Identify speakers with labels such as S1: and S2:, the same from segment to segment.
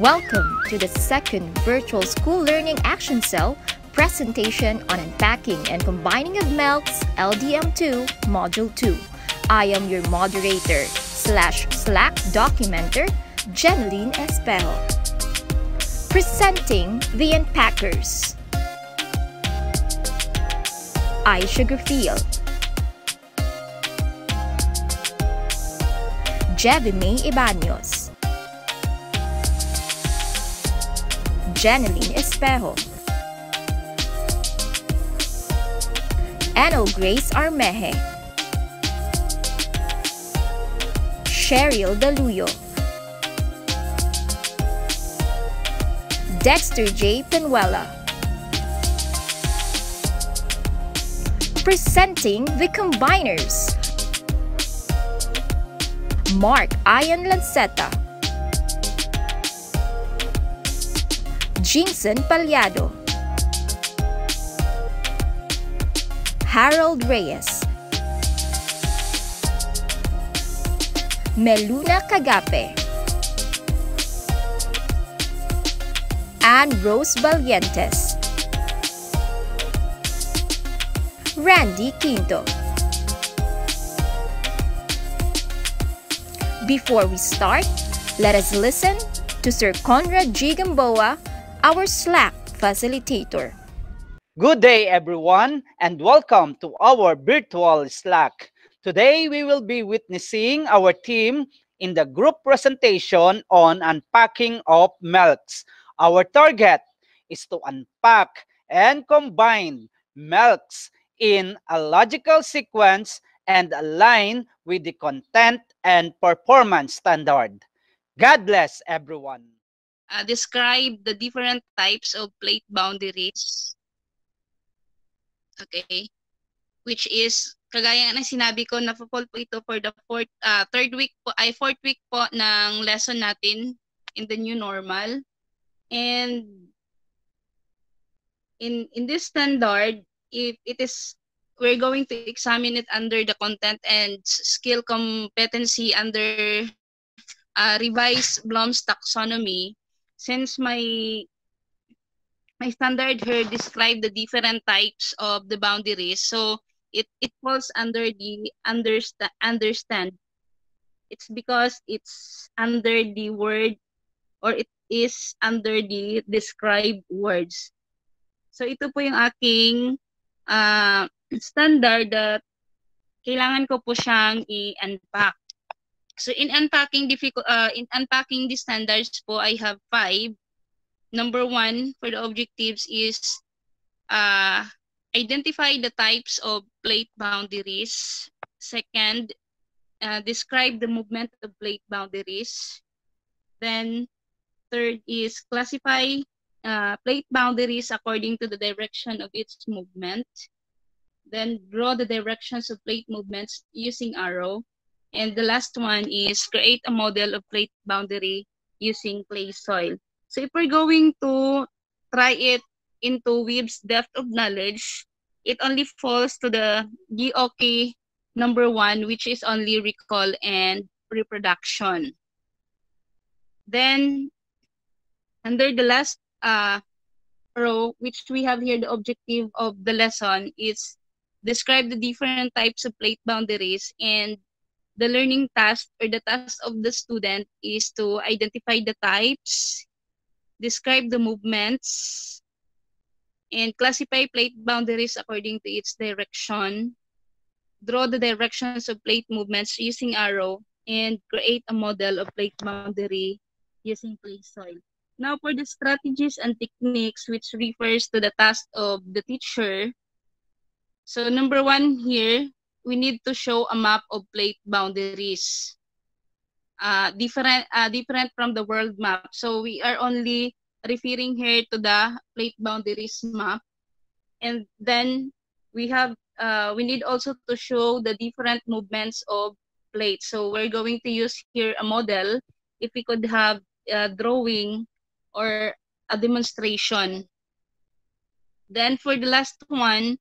S1: Welcome to the second Virtual School Learning Action Cell presentation on unpacking and combining of MELC's LDM2 Module 2. I am your moderator slash Slack documenter, Jeneline Espejo. Presenting the Unpackers. Aisha Garfield. Jevime Ibaños. Jeneline Espejo. Anno Grace Armeje. Cheryl Daluyo. Dexter J. Penuela. Presenting the Combiners. Mark Ian Lanceta. Jinson Palyado. Harold Reyes. Meluna Kagape, Anne Rose Valientes. Randy Quinto. Before we start, let us listen to Sir Conrad G. Gamboa, our Slack facilitator.
S2: Good day, everyone, and welcome to our virtual Slack. Today, we will be witnessing our team in the group presentation on unpacking of milks. Our target is to unpack and combine milks in a logical sequence and align with the content and performance standard. God bless everyone.
S3: Uh, describe the different types of plate boundaries. Okay. Which is, kagaya ng sinabi ko, na po ito for the fourth, uh, third week po, ay fourth week po ng lesson natin in the new normal. And in in this standard, if it is we're going to examine it under the content and skill competency under uh, revised Bloom's taxonomy since my my standard here describe the different types of the boundaries so it it falls under the understand understand. It's because it's under the word or it is under the described words. So ito po yung aking uh, standard that kailangan ko po siyang i-unpack So in unpacking difficult uh, in unpacking the standards po, I have five. Number one for the objectives is uh, identify the types of plate boundaries. Second, uh, describe the movement of plate boundaries. Then third is classify uh, plate boundaries according to the direction of its movement. Then draw the directions of plate movements using arrow. And the last one is create a model of plate boundary using clay soil. So if we're going to try it into Weave's depth of knowledge, it only falls to the GOK number one, which is only recall and reproduction. Then, under the last uh, row, which we have here, the objective of the lesson is describe the different types of plate boundaries and the learning task or the task of the student is to identify the types, describe the movements, and classify plate boundaries according to its direction, draw the directions of plate movements using arrow, and create a model of plate boundary using clay soil. Now for the strategies and techniques which refers to the task of the teacher. So number one here, we need to show a map of plate boundaries. Uh, different, uh, different from the world map. So we are only referring here to the plate boundaries map. And then we have, uh, we need also to show the different movements of plates. So we're going to use here a model. If we could have a drawing or a demonstration. Then for the last one,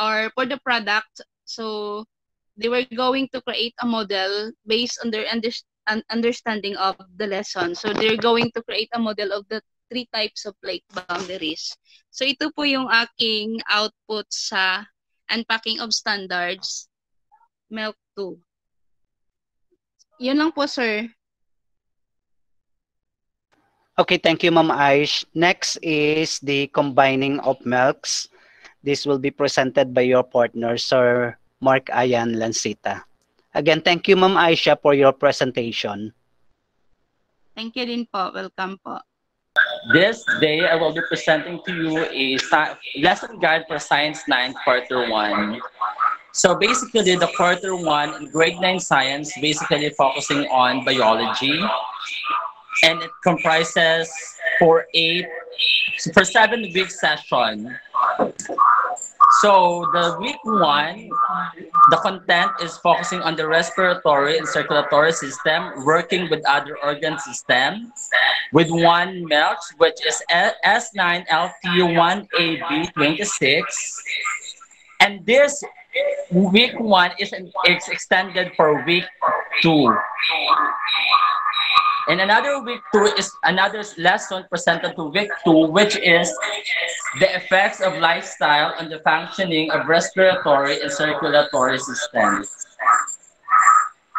S3: or for the product, so they were going to create a model based on their under, an understanding of the lesson. So they're going to create a model of the three types of like boundaries. So ito po yung aking output sa unpacking of standards, MELC 2. Yun lang po, sir.
S2: Okay, thank you, Ma'am Aish. Next is the combining of milks. This will be presented by your partner, Sir Mark Ayan Lancita. Again, thank you, Ma'am Aisha, for your presentation.
S3: Thank you din po. Welcome po.
S4: This day, I will be presenting to you a lesson guide for Science 9 Quarter 1. So basically, the Quarter 1 in Grade 9 Science basically focusing on biology. And it comprises for eight, for seven week session. So the week one, the content is focusing on the respiratory and circulatory system, working with other organ systems, with one milk, which is S9LT1AB26. And this week one is it's extended for week two. And another week two is another lesson presented to week two, which is the effects of lifestyle on the functioning of respiratory and circulatory systems.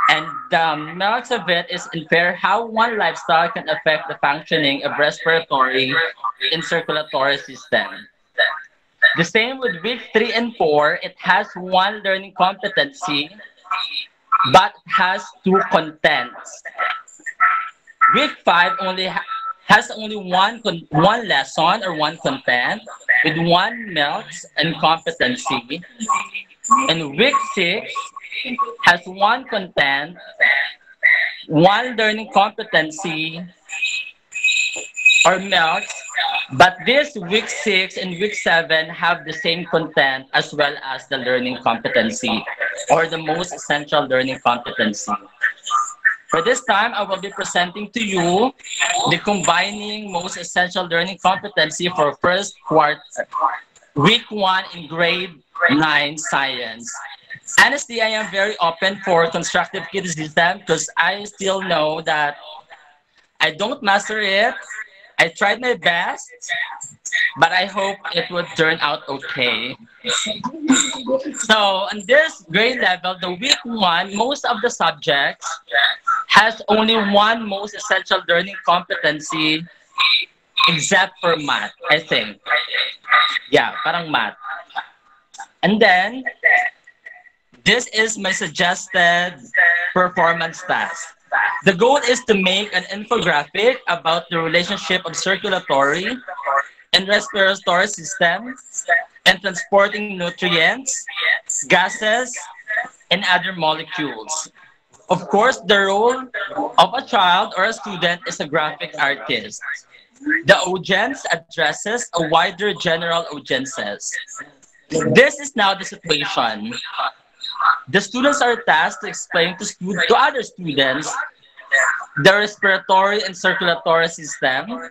S4: And the merits of it is infer how one lifestyle can affect the functioning of respiratory and circulatory system. The same with week three and four, it has one learning competency, but has two contents. Week five only ha has only one one lesson or one content with one melts and competency. And week six has one content, one learning competency or melts, but this week six and week seven have the same content as well as the learning competency or the most essential learning competency. For this time, I will be presenting to you the combining most essential learning competency for first quarter, week one in grade nine science. Honestly, I am very open for constructive criticism because I still know that I don't master it. I tried my best, but I hope it would turn out okay. so on this grade level, the week one, most of the subjects has only one most essential learning competency except for math, I think. Yeah, parang math. And then, this is my suggested performance task. The goal is to make an infographic about the relationship of circulatory and respiratory systems and transporting nutrients, gases, and other molecules. Of course, the role of a child or a student is a graphic artist. The audience addresses a wider general audiences. This is now the situation. The students are tasked to explain to, to other students the respiratory and circulatory system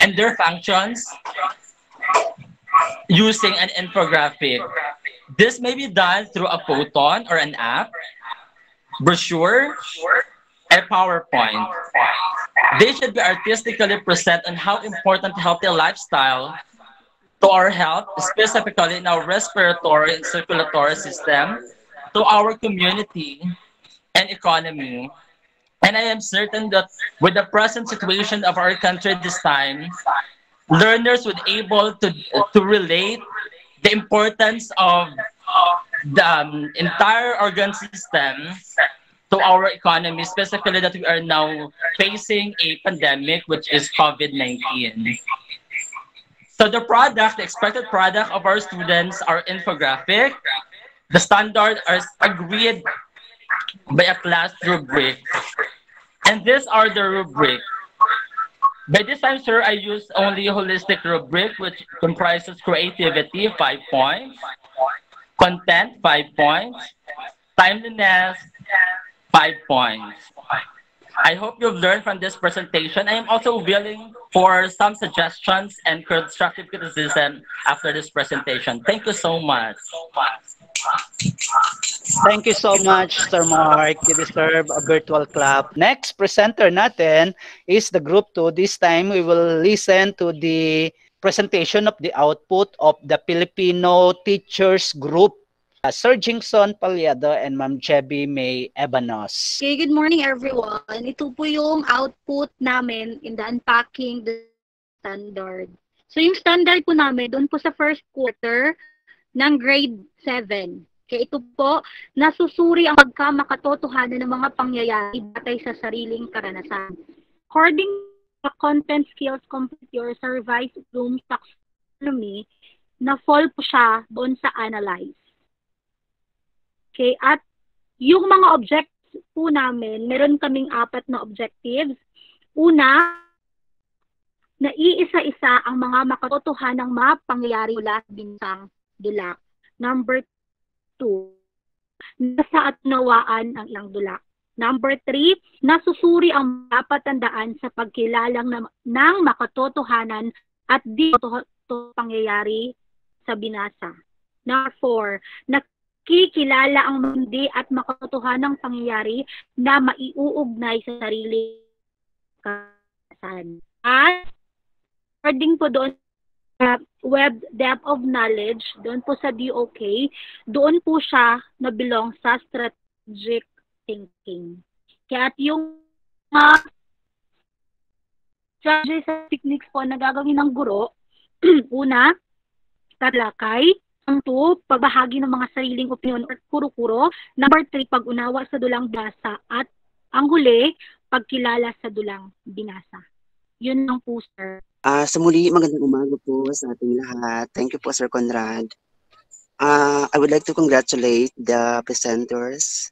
S4: and their functions using an infographic. This may be done through a photon or an app brochure, and PowerPoint. They should be artistically present on how important healthy lifestyle to our health, specifically in our respiratory and circulatory system, to our community and economy. And I am certain that with the present situation of our country this time, learners would able to, to relate the importance of the um, entire organ system to our economy, specifically that we are now facing a pandemic, which is COVID-19. So the product, the expected product of our students are infographic. The standard are agreed by a class rubric. And these are the rubric. By this time, sir, I use only holistic rubric, which comprises creativity, five points, Content, 5 points. Timeliness, 5 points. I hope you've learned from this presentation. I am also willing for some suggestions and constructive criticism after this presentation. Thank you so much.
S2: Thank you so much, Sir Mark. You deserve a virtual clap. Next presenter natin is the group 2. This time, we will listen to the presentation of the output of the Filipino Teachers Group. Uh, Sir Jingson Palyado and Ma'am Chebby May Ebanos.
S5: Okay, good morning everyone. Ito po yung output namin in the unpacking the standard. So yung standard po namin, doon po sa first quarter ng grade 7. Kaya ito po, nasusuri ang pagkamakatotohanan ng mga pangyayari batay sa sariling karanasan. According to content skills complete your survey Bloom's taxonomy, na fall po siya doon sa analyze. Okay, at yung mga objectives po namin, meron kaming apat na objectives. Una, na iisa-isa ang mga makatotohanang mapangyayari mula sa binsang dulak. Number two, nasa at nawaan ang ilang dulak. Number three, nasusuri ang mapatandaan sa pagkilalang ng, ng makatotohanan at di to pangyayari sa binasa. Number four, nakikilala ang hindi at makatotohanang pangyayari na maiuugnay sa sarili kasan. At according po doon web depth of knowledge, doon po sa DOK, doon po siya na belong sa strategic thinking. Kaya at yung mga uh, strategies sa techniques po na gagawin ng guro, una, talakay, ang two, pagbahagi ng mga sariling opinion or kuro-kuro. Number three, pag-unawa sa dulang basa. At ang huli, pagkilala sa dulang binasa. Yun lang po, sir.
S6: Uh, sa muli, magandang umaga po sa ating lahat. Thank you po, Sir Conrad. Uh, I would like to congratulate the presenters,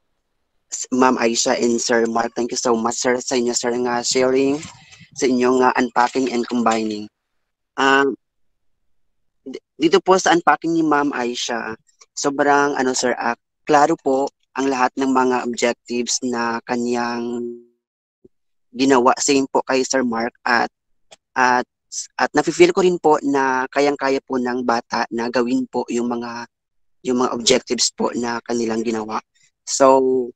S6: Ma'am Aisha and Sir Mark. Thank you so much, sir, sa inyo, sir, nga sharing, sa inyong uh, unpacking and combining. Um, dito po sa unpacking ni Ma'am Aisha, sobrang ano sir, uh, klaro po ang lahat ng mga objectives na kanyang ginawa same po kay Sir Mark at at at nafi-feel ko rin po na kayang-kaya po ng bata na gawin po yung mga yung mga objectives po na kanilang ginawa. So,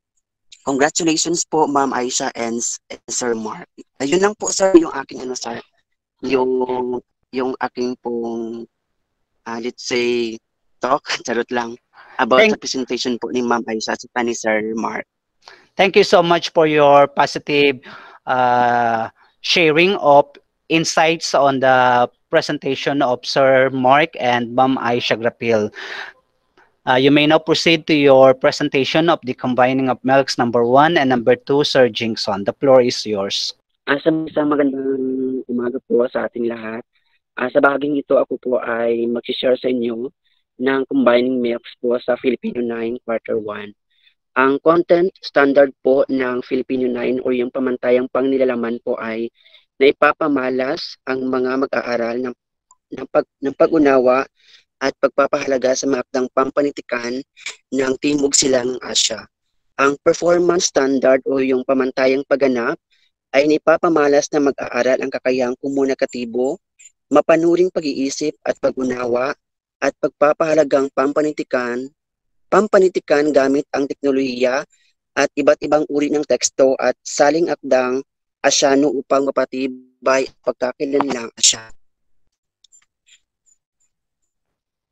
S6: congratulations po Ma'am Aisha and, and Sir Mark. Ayun lang po sir yung aking ano sir, yung yung aking pong uh, let's say talk, charot lang about Thank- sa presentation po ni Ma'am Aisha at ni Sir Mark.
S2: Thank you so much for your positive uh, sharing of insights on the presentation of Sir Mark and Ma'am Aisha Grapil. Uh, you may now proceed to your presentation of the combining of milks number one and number two, Sir Jingson. The floor is yours.
S6: Uh, sa, sa magandang umaga po sa ating lahat. Uh, sa bahaging ito, ako po ay mag-share sa inyo ng combining milks po sa Filipino 9 Quarter 1. Ang content standard po ng Filipino 9 o yung pamantayang pangnilalaman po ay na ipapamalas ang mga mag-aaral ng, ng, pag, ng pag-unawa at pagpapahalaga sa mga akdang pampanitikan ng Timog Silangang Asya. Ang performance standard o yung pamantayang pagganap ay naipapamalas na mag-aaral ang kakayahang komunikatibo, mapanuring pag-iisip at pag-unawa at pagpapahalagang pampanitikan, pampanitikan gamit ang teknolohiya at iba't ibang uri ng teksto at saling akdang asyano upang mapatibay pagkakilanlang asya.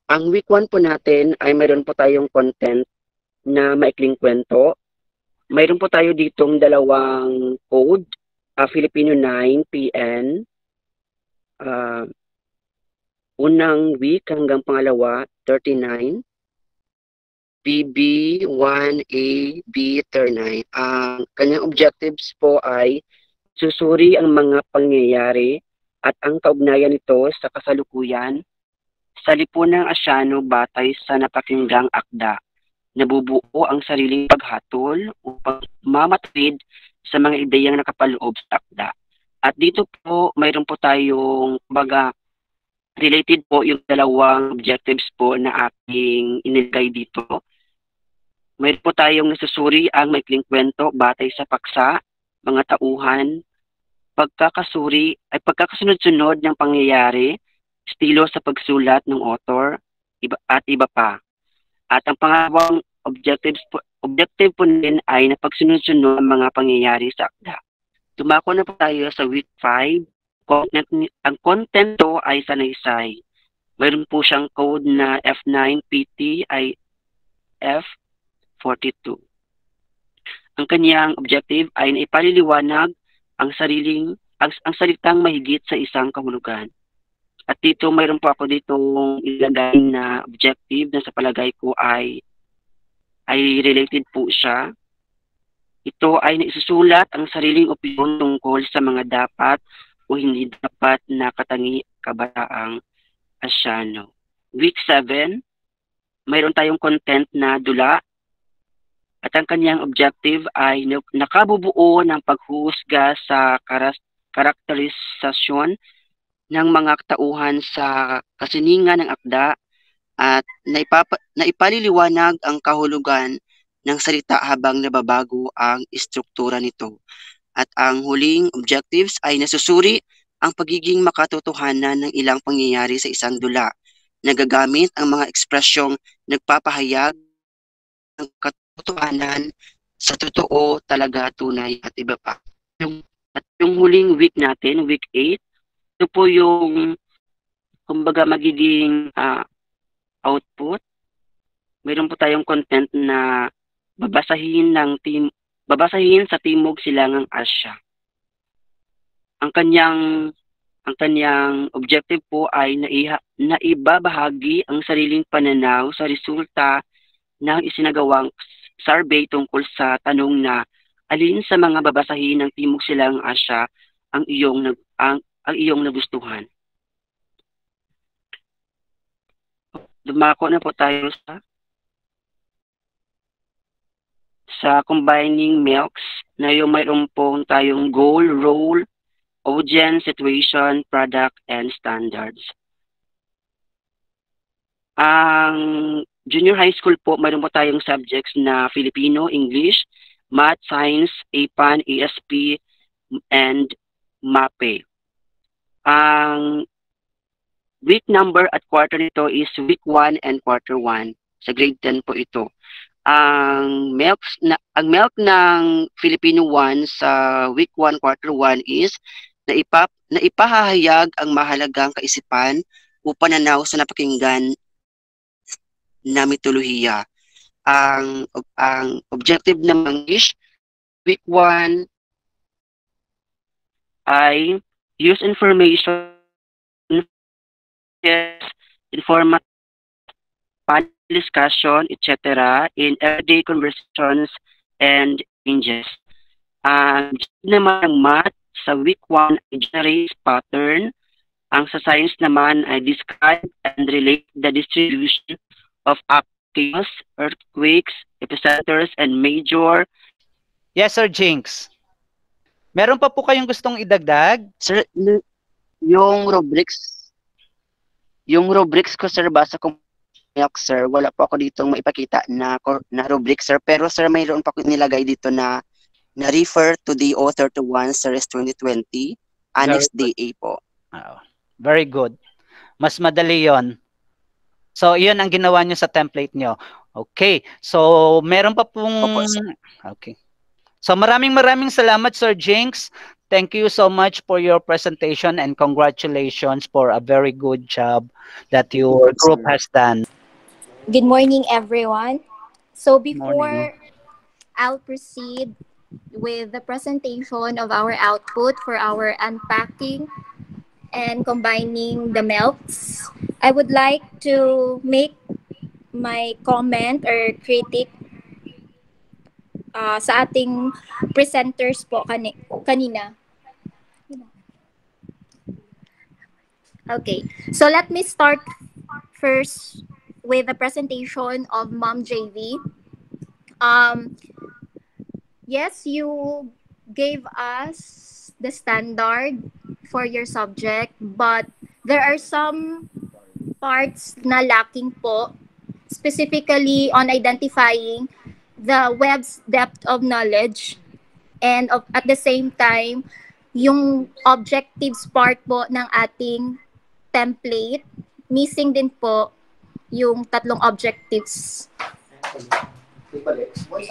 S6: Ang week 1 po natin ay mayroon po tayong content na maikling kwento. Mayroon po tayo ditong dalawang code, uh, Filipino 9 PN, uh, unang week hanggang pangalawa, 39, BB1A, B39. Ang kanyang objectives po ay Susuri ang mga pangyayari at ang kaugnayan nito sa kasalukuyan sa lipunang Asyano batay sa napakinggang akda. Nabubuo ang sariling paghatol upang mamatwid sa mga ideyang nakapaloob sa akda. At dito po, mayroon po tayong baga related po yung dalawang objectives po na aking inilagay dito. Mayroon po tayong nasusuri ang maikling kwento batay sa paksa mga tauhan, pagkakasuri ay pagkakasunod-sunod ng pangyayari, estilo sa pagsulat ng author, iba, at iba pa. At ang pangalawang
S7: objectives po, objective po din ay napagsunod-sunod ang mga pangyayari sa akda. Tumako na po tayo sa week 5. Content, ang content to ay sanaysay. Mayroon po siyang code na F9PT ay F42. Ang kanyang objective ay naipaliliwanag ang sariling ang, ang salitang mahigit sa isang kahulugan. At dito mayroon po ako ditong ilagay na objective na sa palagay ko ay ay related po siya. Ito ay naisusulat ang sariling opinion tungkol sa mga dapat o hindi dapat na katangi kabataang Asyano. Week 7, mayroon tayong content na dula at ang kanyang objective ay na- nakabubuo ng paghusga sa karakterisasyon ng mga tauhan sa kasiningan ng akda at naipaliliwanag ang kahulugan ng salita habang nababago ang istruktura nito. At ang huling objectives ay nasusuri ang pagiging makatotohanan ng ilang pangyayari sa isang dula. Nagagamit ang mga ekspresyong nagpapahayag ng katotohanan sa totoo, talaga, tunay at iba pa. Yung, at yung huling week natin, week 8, ito po yung kumbaga magiging ah, output. Mayroon po tayong content na babasahin ng team babasahin sa Timog Silangang Asya. Ang kanyang ang kanyang objective po ay naiha, naibabahagi ang sariling pananaw sa resulta ng isinagawang survey tungkol sa tanong na alin sa mga babasahin ng Timog Silangang Asya ang iyong nag, ang, ang iyong nagustuhan. Dumako na po tayo sa sa combining milks na yung mayroon pong tayong goal, role, audience, situation, product, and standards. Ang junior high school po, mayroon po tayong subjects na Filipino, English, Math, Science, APAN, ESP, and MAPE. Ang week number at quarter nito is week 1 and quarter 1. Sa grade 10 po ito. Ang milk na ang milk ng Filipino 1 sa week 1 quarter 1 is na ipap na ipahahayag ang mahalagang kaisipan o pananaw sa napakinggan na mitolohiya. Ang ang objective ng English week 1 ay use information informative panel discussion, etc. in everyday conversations and exchanges. Ang naman ng math sa week 1 ay generates pattern. Ang sa science naman ay describe and relate the distribution of chaos, earthquakes, epicenters, and major.
S2: Yes, Sir Jinx. Meron pa po kayong gustong idagdag?
S7: Sir, yung rubrics, yung rubrics ko, sir, basa ko milk, sir, wala po ako dito maipakita na, na rubric, sir. Pero, sir, mayroon pa ko nilagay dito na na refer to the author to 1 series 2020, Annex DA po.
S2: Ah, very good. Mas madali yon. So, yun ang ginawa nyo sa template nyo. Okay. So, meron pa pong...
S7: Opo.
S2: Okay. So, maraming maraming salamat, Sir Jinx. Thank you so much for your presentation and congratulations for a very good job that your group has done.
S1: Good morning, everyone. So before I'll proceed with the presentation of our output for our unpacking and combining the melts, I would like to make my comment or critic uh, sa ating presenters po kani kanina. Okay, so let me start first with the presentation of Mom JV. Um, yes, you gave us the standard for your subject, but there are some parts na lacking po, specifically on identifying the web's depth of knowledge and of, at the same time, yung objectives part po ng ating template, missing din po yung tatlong objectives.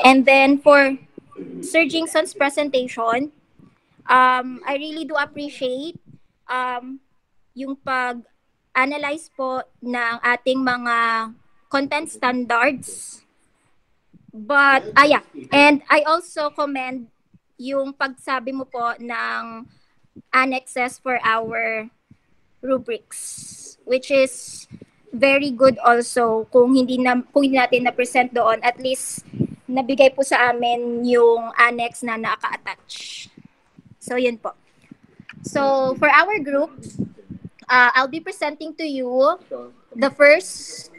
S1: And then for Sir Jingson's presentation, um, I really do appreciate um, yung pag-analyze po ng ating mga content standards. But, ah yeah, and I also commend yung pagsabi mo po ng annexes for our rubrics, which is very good also kung hindi na kung hindi natin na present doon at least nabigay po sa amin yung annex na naka-attach. So yun po. So for our group, uh, I'll be presenting to you the first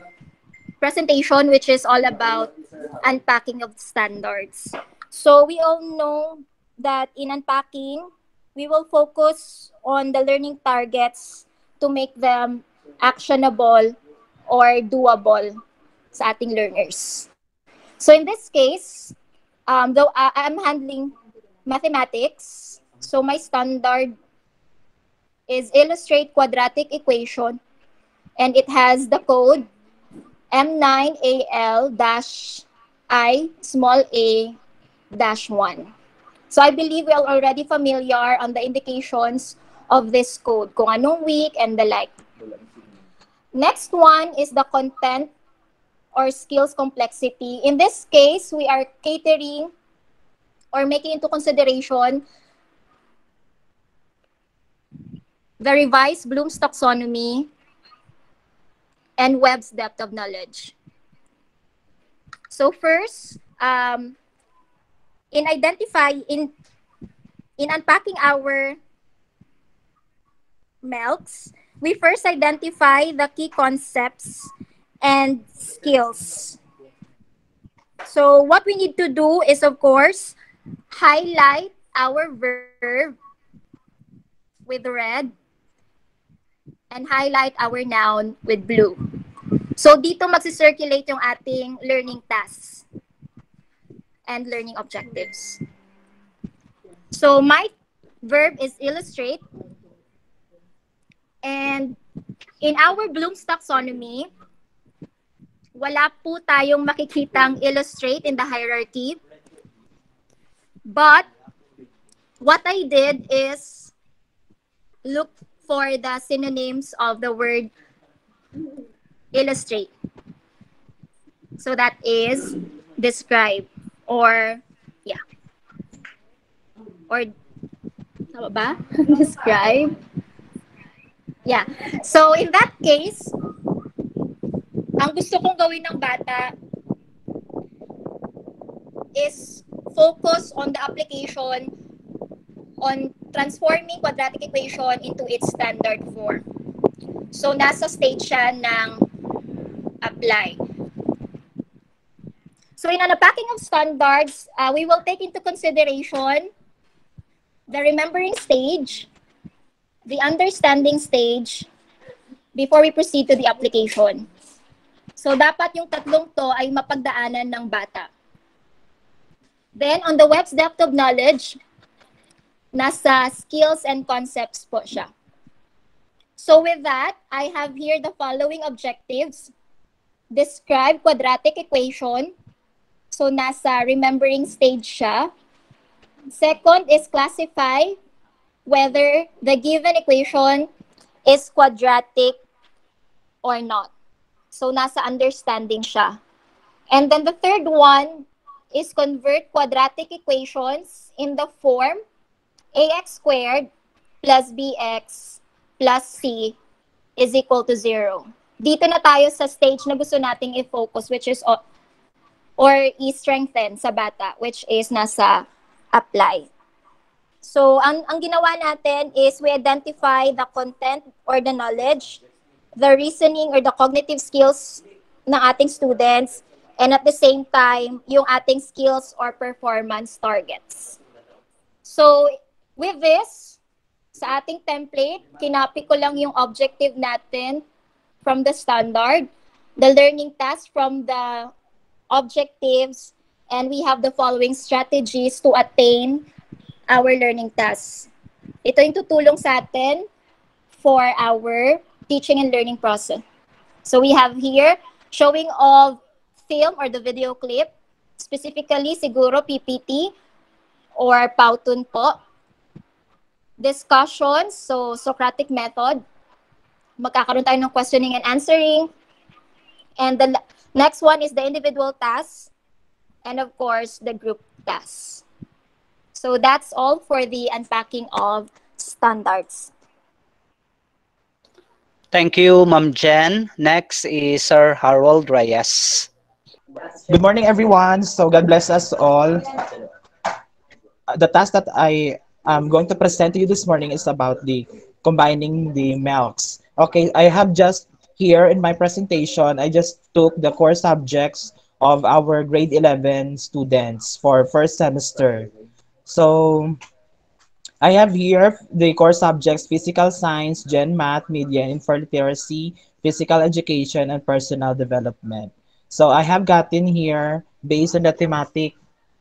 S1: presentation which is all about unpacking of standards. So we all know that in unpacking, we will focus on the learning targets to make them actionable or doable sa ating learners. So in this case, um, though I- I'm handling mathematics, so my standard is illustrate quadratic equation and it has the code M9AL-I small a dash 1. So I believe we are already familiar on the indications of this code, kung anong week and the like. Next one is the content or skills complexity. In this case, we are catering or making into consideration the revised Bloom's taxonomy and Webb's depth of knowledge. So first, um, in identify in in unpacking our melts, we first identify the key concepts and skills. So what we need to do is, of course, highlight our verb with red and highlight our noun with blue. So dito magsi-circulate yung ating learning tasks and learning objectives. So my verb is illustrate and in our Bloom's taxonomy, wala po tayong makikitang illustrate in the hierarchy. But what I did is look for the synonyms of the word illustrate. So that is describe or yeah. Or ba? describe. Yeah. So in that case, ang gusto kong gawin ng bata is focus on the application on transforming quadratic equation into its standard form. So nasa stage siya ng apply. So in an unpacking of standards, uh, we will take into consideration the remembering stage, the understanding stage, before we proceed to the application. So dapat yung tatlong to ay mapagdaanan ng bata. Then on the web's depth of knowledge, nasa skills and concepts po siya. So with that, I have here the following objectives. Describe quadratic equation. So nasa remembering stage siya. Second is classify whether the given equation is quadratic or not. So nasa understanding siya. And then the third one is convert quadratic equations in the form ax squared plus bx plus c is equal to 0. Dito na tayo sa stage na gusto nating i-focus which is or i-strengthen sa bata which is nasa apply. So, ang, ang ginawa natin is we identify the content or the knowledge, the reasoning or the cognitive skills ng ating students, and at the same time, yung ating skills or performance targets. So, with this, sa ating template, kinapi ko lang yung objective natin from the standard, the learning task from the objectives, and we have the following strategies to attain our learning tasks. Ito yung tutulong sa atin for our teaching and learning process. So we have here showing of film or the video clip, specifically siguro PPT or Powtoon po. Discussions, so Socratic method. Magkakaroon tayo ng questioning and answering. And the next one is the individual tasks. And of course, the group tasks. So that's all for the unpacking of standards.
S2: Thank you, Ma'am Jen. Next is Sir Harold Reyes.
S8: Good morning, everyone. So God bless us all. Uh, The task that I am going to present to you this morning is about the combining the milks. Okay, I have just here in my presentation, I just took the core subjects of our grade 11 students for first semester. So I have here the core subjects physical science, gen math, media info literacy, physical education, and personal development. So I have gotten here based on the thematic,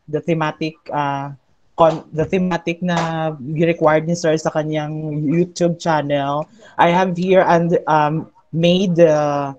S8: the thematic, uh, con, the thematic na required ni sir sa kanyang YouTube channel. I have here and um, made the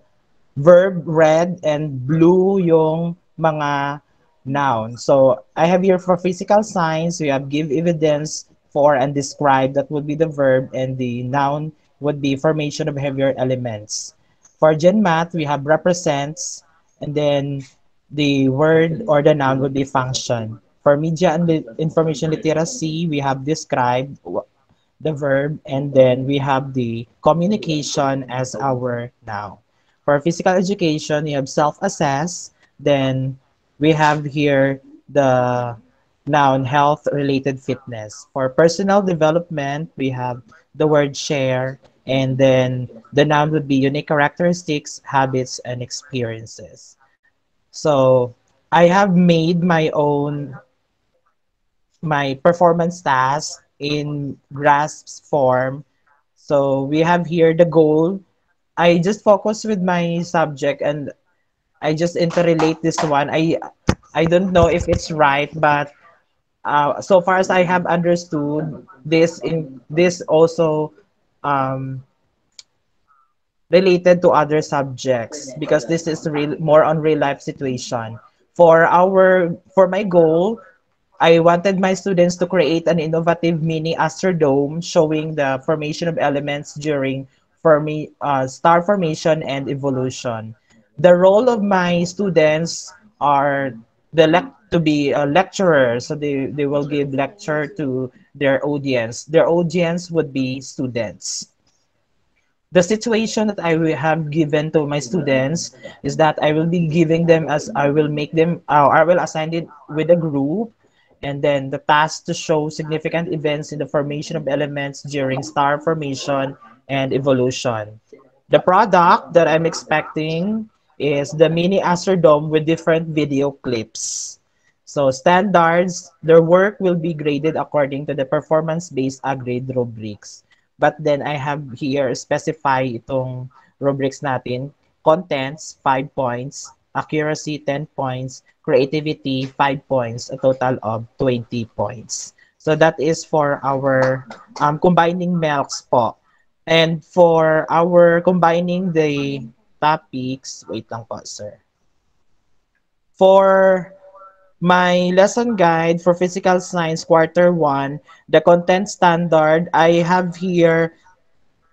S8: verb red and blue yung mga noun. So I have here for physical science, we have give evidence for and describe, that would be the verb, and the noun would be formation of behavior elements. For Gen Math, we have represents, and then the word or the noun would be function. For media and information literacy, we have described the verb, and then we have the communication as our noun. For physical education, you have self-assess, then we have here the noun health related fitness. For personal development, we have the word share, and then the noun would be unique characteristics, habits, and experiences. So I have made my own my performance task in grasps form. So we have here the goal. I just focus with my subject and I just interrelate this one. I I don't know if it's right, but uh, so far as I have understood, this in this also um, related to other subjects because this is real more on real life situation. For our for my goal, I wanted my students to create an innovative mini astrodome showing the formation of elements during formi- uh, star formation and evolution. The role of my students are the to be a lecturer, so they, they will give lecture to their audience. Their audience would be students the situation that I will have given to my students is that I will be giving them as I will make them, uh, I will assign it with a group, and then the task to show significant events in the formation of elements during star formation and evolution. The product that I'm expecting is the mini Astrodome with different video clips. So standards, their work will be graded according to the performance-based A-grade rubrics. But then I have here specify itong rubrics natin. Contents, 5 points. Accuracy, 10 points. Creativity, 5 points. A total of 20 points. So that is for our um, combining milks po. And for our combining the topics, wait lang po, sir. For my lesson guide for physical science quarter one, the content standard, I have here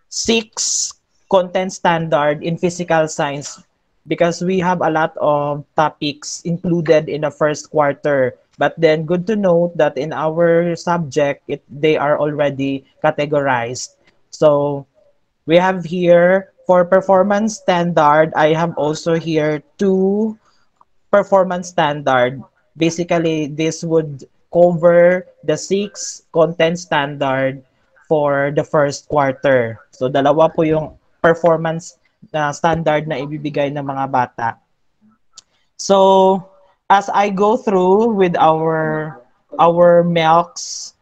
S8: six content standard in physical science because we have a lot of topics included in the first quarter. But then good to note that in our subject, it, they are already categorized. So we have here for performance standard, I have also here two performance standard basically this would cover the six content standard for the first quarter. So dalawa po yung performance na standard na ibibigay ng mga bata. So as I go through with our our MELCs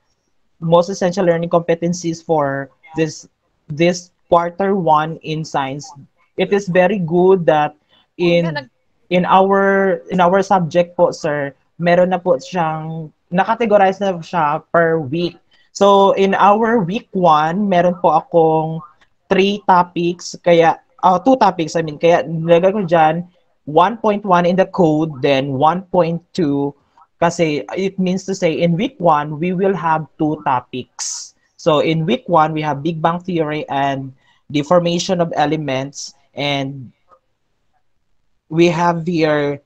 S8: most essential learning competencies for this this quarter one in science, it is very good that in in our in our subject po sir meron na po siyang nakategorize na siya per week so in our week one meron po akong three topics kaya uh, two topics I mean kaya nilagay ko diyan 1.1 in the code, then 1.2 kasi it means to say in week 1 we will have two topics. So in week 1 we have Big Bang theory and deformation of elements and we have here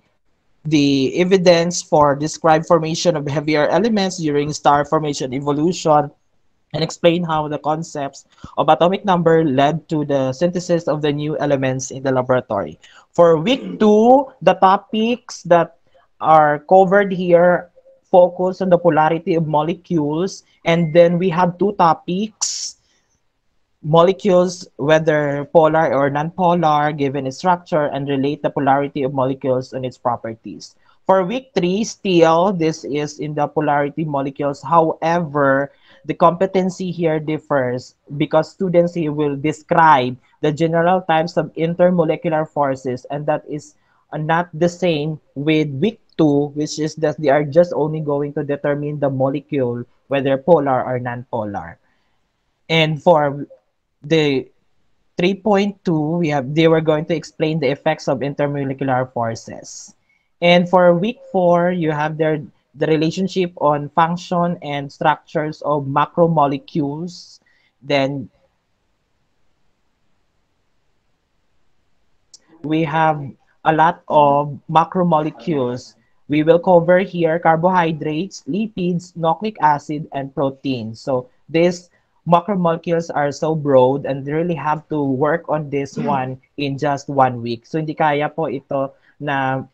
S8: the evidence for described formation of heavier elements during star formation evolution and explain how the concepts of atomic number led to the synthesis of the new elements in the laboratory. For week two, the topics that are covered here focus on the polarity of molecules. And then we have two topics, molecules, whether polar or non-polar, given its structure, and relate the polarity of molecules and its properties. For week three, still, this is in the polarity molecules. However, the competency here differs because students will describe the general types of intermolecular forces and that is not the same with week two, which is that they are just only going to determine the molecule, whether polar or non-polar. And for the 3.2, we have they were going to explain the effects of intermolecular forces. And for week four, you have their the relationship on function and structures of macromolecules. Then we have a lot of macromolecules. We will cover here carbohydrates, lipids, nucleic acid, and proteins. So these macromolecules are so broad and they really have to work on this one in just one week. So hindi kaya po ito na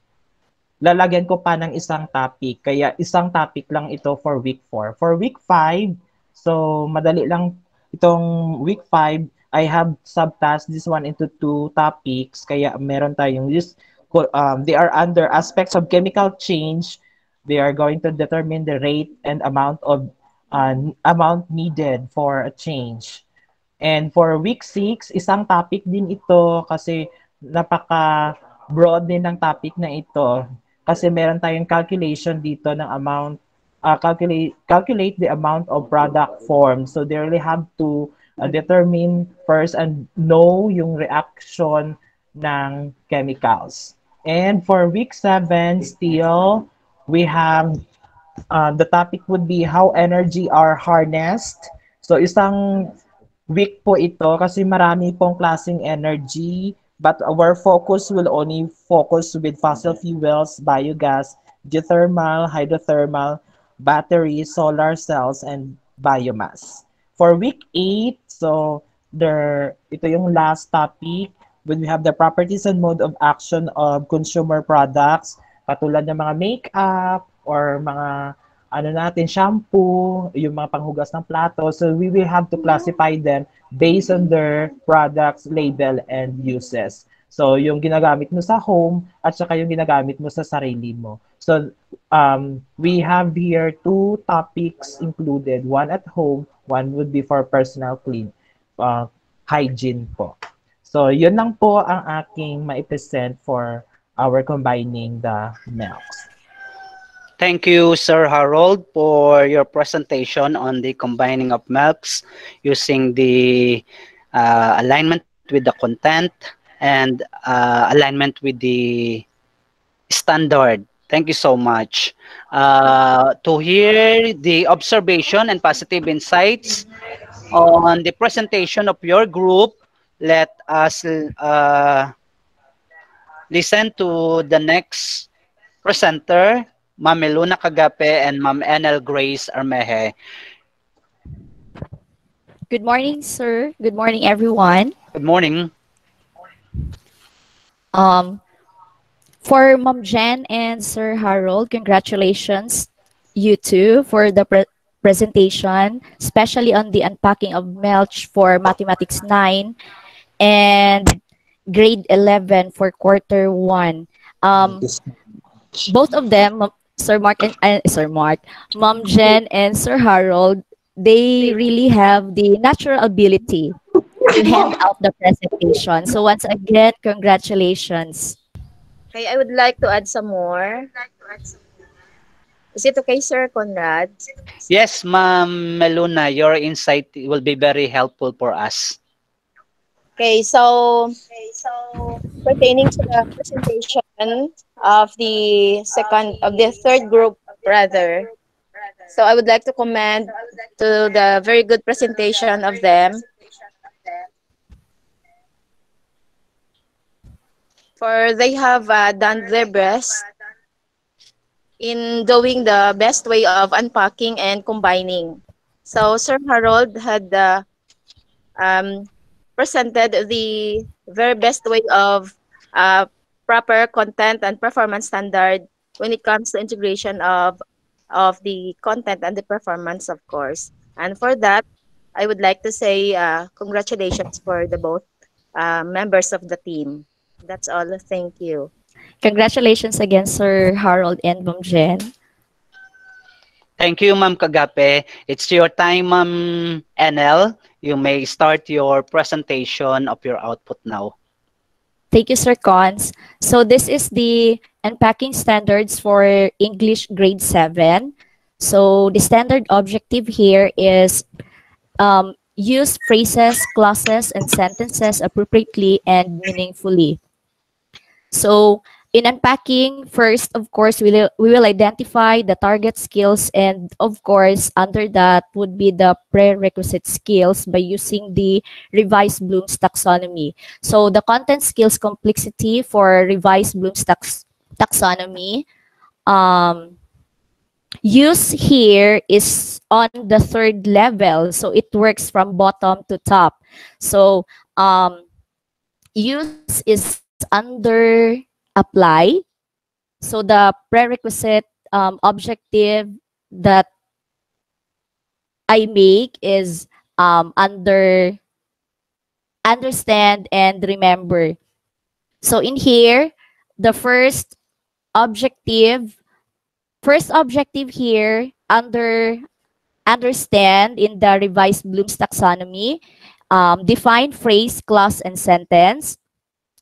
S8: lalagyan ko pa ng isang topic. Kaya isang topic lang ito for week 4. For week 5, so madali lang itong week 5, I have subtasked this one into two topics. Kaya meron tayong this, um, they are under aspects of chemical change. They are going to determine the rate and amount of uh, amount needed for a change. And for week 6, isang topic din ito kasi napaka broad din ng topic na ito kasi meron tayong calculation dito ng amount uh, calculate calculate the amount of product formed so they really have to uh, determine first and know yung reaction ng chemicals. And for week 7 still we have uh, the topic would be how energy are harnessed. So isang week po ito kasi marami pong klaseng energy but our focus will only focus with fossil fuels, biogas, geothermal, hydrothermal, batteries, solar cells, and biomass. For week 8, so there, ito yung last topic, when we have the properties and mode of action of consumer products, katulad ng mga makeup or mga ano natin, shampoo, yung mga panghugas ng plato. So we will have to classify them based on their products, label, and uses. So, yung ginagamit mo sa home at saka yung ginagamit mo sa sarili mo. So, um, we have here two topics included. One at home, one would be for personal clean, uh, hygiene po. So, yun lang po ang aking maipresent for our combining the milks.
S2: Thank you, Sir Harold, for your presentation on the combining of milks using the uh, alignment with the content and uh, alignment with the standard. Thank you so much. Uh, to hear the observation and positive insights on the presentation of your group, let us uh, listen to the next presenter, Ma'am Eluna Kagape and Ma'am Enel Grace Armeje.
S1: Good morning, sir. Good morning, everyone.
S2: Good morning.
S1: Um, for Ma'am Jen and Sir Harold, congratulations, you two, for the pre presentation, especially on the unpacking of Melch for Mathematics 9 and grade 11 for quarter 1. Um, both of them, Sir Mark and uh, Sir Mark, Mom Jen and Sir Harold, they really have the natural ability to hand out the presentation. So once again, congratulations.
S9: Okay, I would like to add some more. Is it okay, Sir Conrad?
S2: Yes, Ma'am Meluna, your insight will be very helpful for us.
S9: Okay, so, okay, so pertaining to the presentation presentation of the second of the third group rather. So I would like to commend to the very good presentation of them. For they have uh, done their best in doing the best way of unpacking and combining. So Sir Harold had uh, um, presented the very best way of uh, proper content and performance standard when it comes to integration of of the content and the performance, of course. And for that, I would like to say uh, congratulations for the both uh, members of the team. That's all. Thank you.
S10: Congratulations again, Sir Harold and Ma'am Jen.
S2: Thank you, Ma'am Kagape. It's your time, Ma'am NL. You may start your presentation of your output now.
S10: Thank you, Sir Cons. So this is the unpacking standards for English grade 7. So the standard objective here is um, use phrases, clauses, and sentences appropriately and meaningfully. So in unpacking, first, of course, we will, we will identify the target skills and, of course, under that would be the prerequisite skills by using the revised Bloom's taxonomy. So the content skills complexity for revised Bloom's tax taxonomy um, use here is on the third level. So it works from bottom to top. So um, use is under apply. So the prerequisite um, objective that I make is um, under understand and remember. So in here, the first objective, first objective here under understand in the revised Bloom's taxonomy, um, define phrase, clause, and sentence.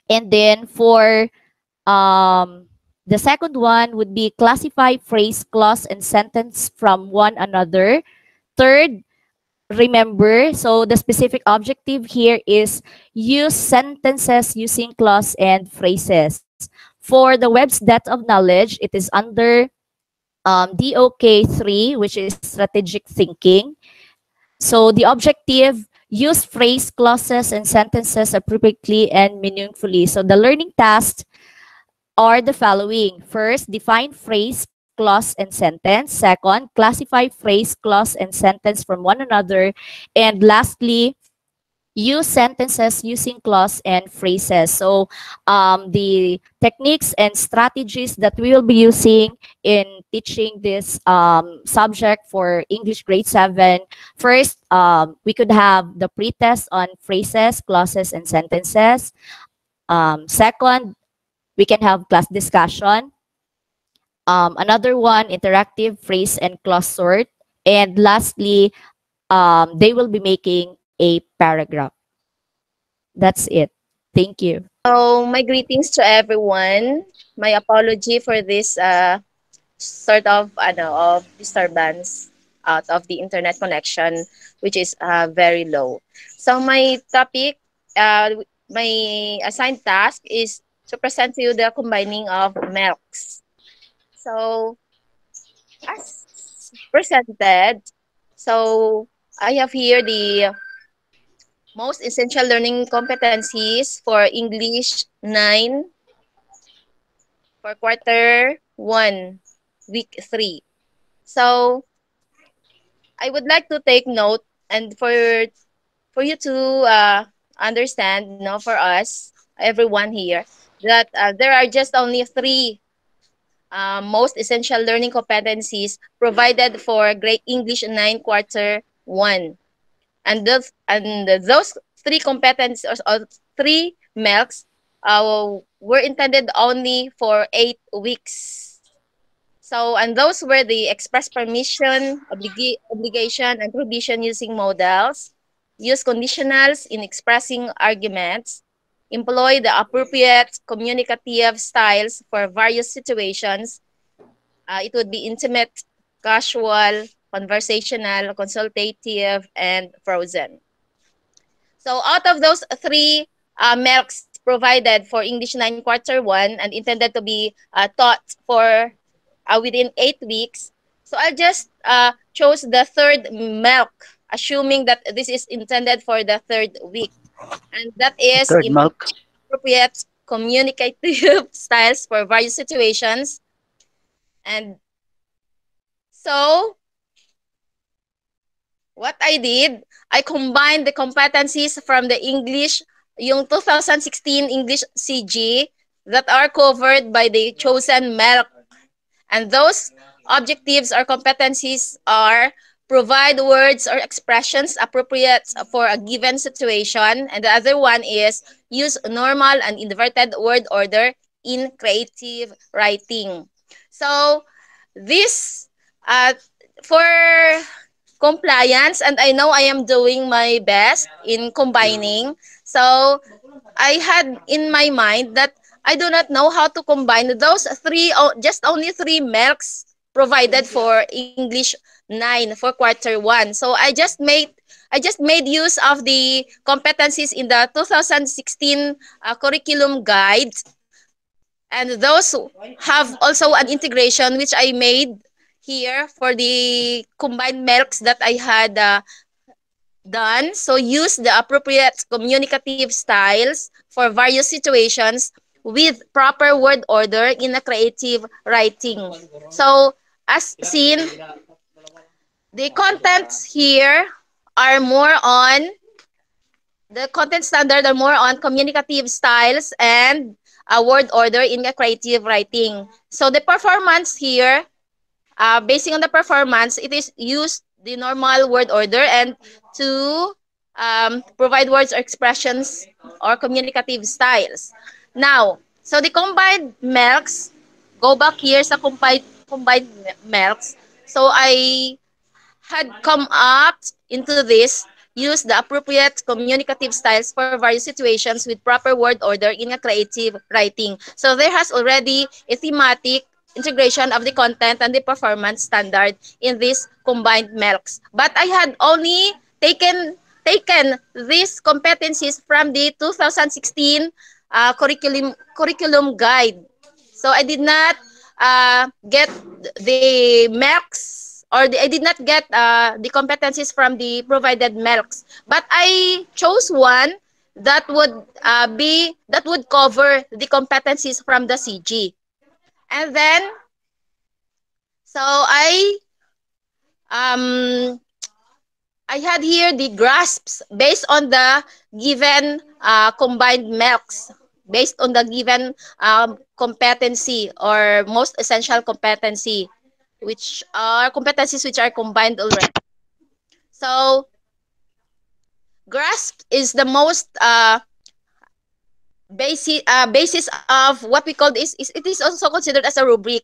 S10: And then for um, the second one would be classify phrase, clause, and sentence from one another. Third, remember, so the specific objective here is use sentences using clause and phrases. For the web's depth of knowledge, it is under um, DOK 3, which is strategic thinking. So the objective, use phrase, clauses, and sentences appropriately and meaningfully. So the learning task are the following. First, define phrase, clause, and sentence. Second, classify phrase, clause, and sentence from one another. And lastly, use sentences using clause and phrases. So um, the techniques and strategies that we will be using in teaching this um, subject for English grade 7. First, um, we could have the pretest on phrases, clauses, and sentences. Um, second, we can have class discussion. Um, another one, interactive phrase and clause sort. And lastly, um, they will be making a paragraph. That's it. Thank you.
S9: So my greetings to everyone. My apology for this uh, sort of ano, of disturbance out of the internet connection, which is uh, very low. So my topic, uh, my assigned task is to present to you the combining of milks. So, as presented, so I have here the most essential learning competencies for English 9 for quarter 1, week 3. So, I would like to take note and for for you to uh, understand, no, for us, everyone here, that uh, there are just only three uh, most essential learning competencies provided for Great English 9 quarter 1. And those, and those three competencies or three MELCs uh, were intended only for eight weeks. So, and those were the express permission, obliga obligation, and prohibition using modals, use conditionals in expressing arguments, employ the appropriate communicative styles for various situations. Uh, it would be intimate, casual, conversational, consultative, and frozen. So out of those three uh, provided for English 9 quarter 1 and intended to be uh, taught for uh, within 8 weeks. So I just uh, chose the third milk, assuming that this is intended for the third week. And that is
S2: Third milk.
S9: appropriate communicative styles for various situations. And so, what I did, I combined the competencies from the English, yung 2016 English CG that are covered by the chosen MELC. And those objectives or competencies are provide words or expressions appropriate for a given situation. And the other one is use normal and inverted word order in creative writing. So this uh, for compliance, and I know I am doing my best in combining. So I had in my mind that I do not know how to combine those three, just only three milks provided for English 9 for quarter 1. So I just made I just made use of the competencies in the 2016 uh, curriculum guide. And those have also an integration which I made here for the combined milks that I had uh, done. So use the appropriate communicative styles for various situations with proper word order in a creative writing. So as seen, the contents here are more on the content standard are more on communicative styles and a word order in a creative writing. So the performance here, uh, basing on the performance, it is used the normal word order and to um, provide words or expressions or communicative styles. Now, so the combined milks, go back here sa combined, combined milks. So I had come up into this, use the appropriate communicative styles for various situations with proper word order in a creative writing. So there has already a thematic integration of the content and the performance standard in these combined milks. But I had only taken taken these competencies from the 2016 uh, curriculum curriculum guide. So I did not uh, get the milks or the, I did not get uh, the competencies from the provided milks. But I chose one that would uh, be that would cover the competencies from the CG. And then so I um I had here the grasps based on the given uh, combined milks based on the given um, competency or most essential competency which are competencies which are combined already. So grasp is the most uh, basic uh, basis of what we call this is it is also considered as a rubric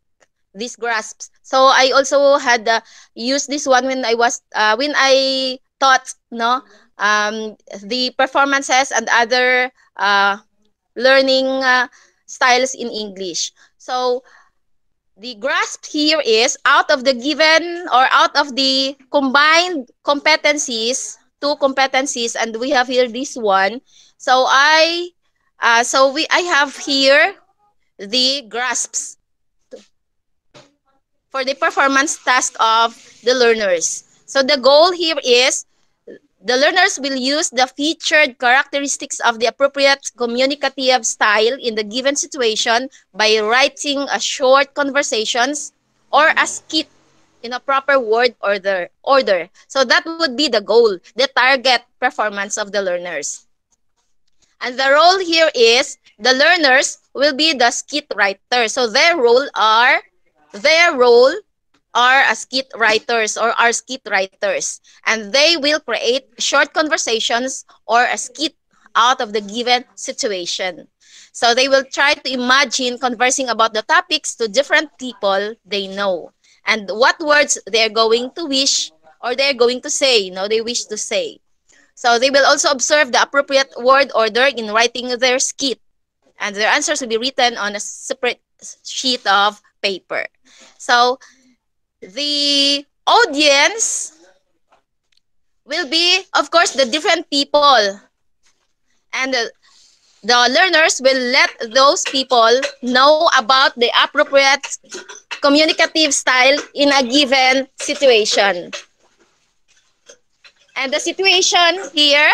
S9: these grasps so i also had uh, used this one when i was uh, when i taught no um, the performances and other uh, learning uh, styles in english so the grasp here is out of the given or out of the combined competencies, two competencies, and we have here this one. So I, uh, so we, I have here the grasps for the performance task of the learners. So the goal here is the learners will use the featured characteristics of the appropriate communicative style in the given situation by writing a short conversations or a skit in a proper word order order. So that would be the goal the target performance of the learners. And the role here is the learners will be the skit writer. So their role are their role are skit writers or are skit writers and they will create short conversations or a skit out of the given situation. So they will try to imagine conversing about the topics to different people they know and what words they're going to wish or they're going to say you know they wish to say. So they will also observe the appropriate word order in writing their skit and their answers will be written on a separate sheet of paper. So the audience will be, of course, the different people. And uh, the learners will let those people know about the appropriate communicative style in a given situation. And the situation here,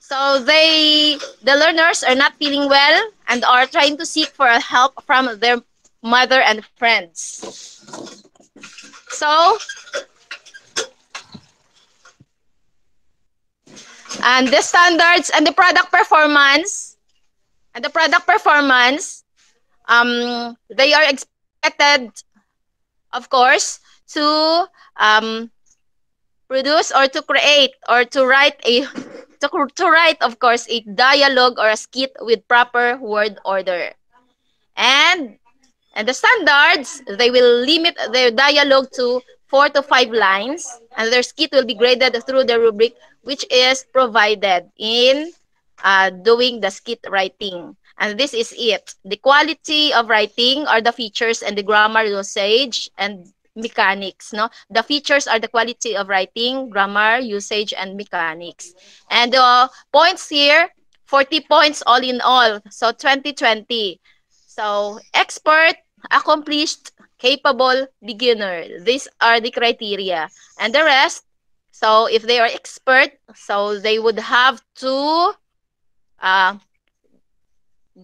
S9: so they, the learners are not feeling well and are trying to seek for help from their mother and friends. So, and the standards and the product performance, and the product performance, um, they are expected, of course, to um, produce or to create or to write a to, to write of course a dialogue or a skit with proper word order and and the standards they will limit their dialogue to four to five lines and their skit will be graded through the rubric which is provided in uh, doing the skit writing. And this is it. The quality of writing are the features and the grammar usage and mechanics no? The features are the quality of writing grammar usage and mechanics. And the uh, points here 40 points all in all. So 2020 so expert accomplished capable beginner these are the criteria and the rest so if they are expert so they would have to uh,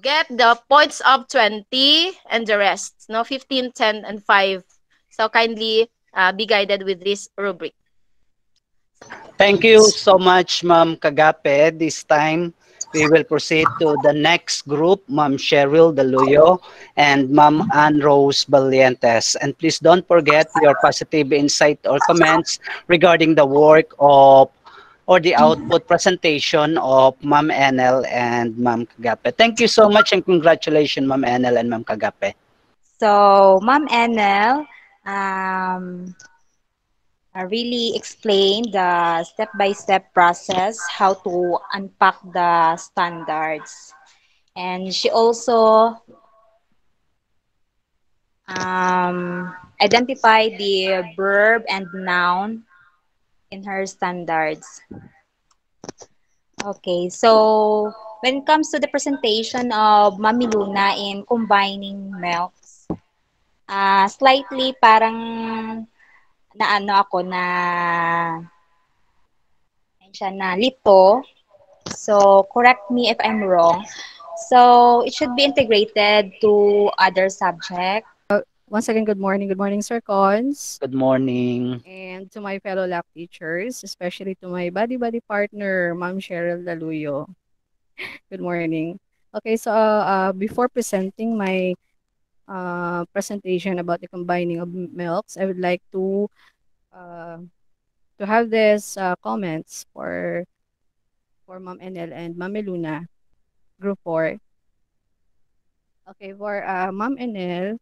S9: get the points of 20 and the rest no 15 10 and 5 so kindly uh, be guided with this rubric.
S2: Thank you so much, Ma'am Kagape. This time, we will proceed to the next group, Ma'am Cheryl Deluyo and Ma'am Ann Rose Valientes. And please don't forget your positive insight or comments regarding the work of or the output presentation of Ma'am Enel and Ma'am Kagape. Thank you so much and congratulations, Ma'am Enel and Ma'am Kagape.
S11: So, Ma'am Enel, um, really explain the step-by-step process, how to unpack the standards. And she also um, identify the verb and noun in her standards. Okay, so when it comes to the presentation of Mami Luna in combining milk uh, slightly parang na ano ako na siya na lito. So, correct me if I'm wrong. So, it should be integrated to other subject.
S12: Uh, once again, good morning. Good morning, Sir Cons.
S2: Good morning.
S12: And to my fellow lab teachers, especially to my buddy-buddy partner, Ma'am Cheryl Daluyo. good morning. Okay, so uh, before presenting my uh, presentation about the combining of milks, I would like to uh, to have this uh, comments for for Mom Enel and Ma'am Luna, Group 4. Okay, for uh, Ma'am Enel,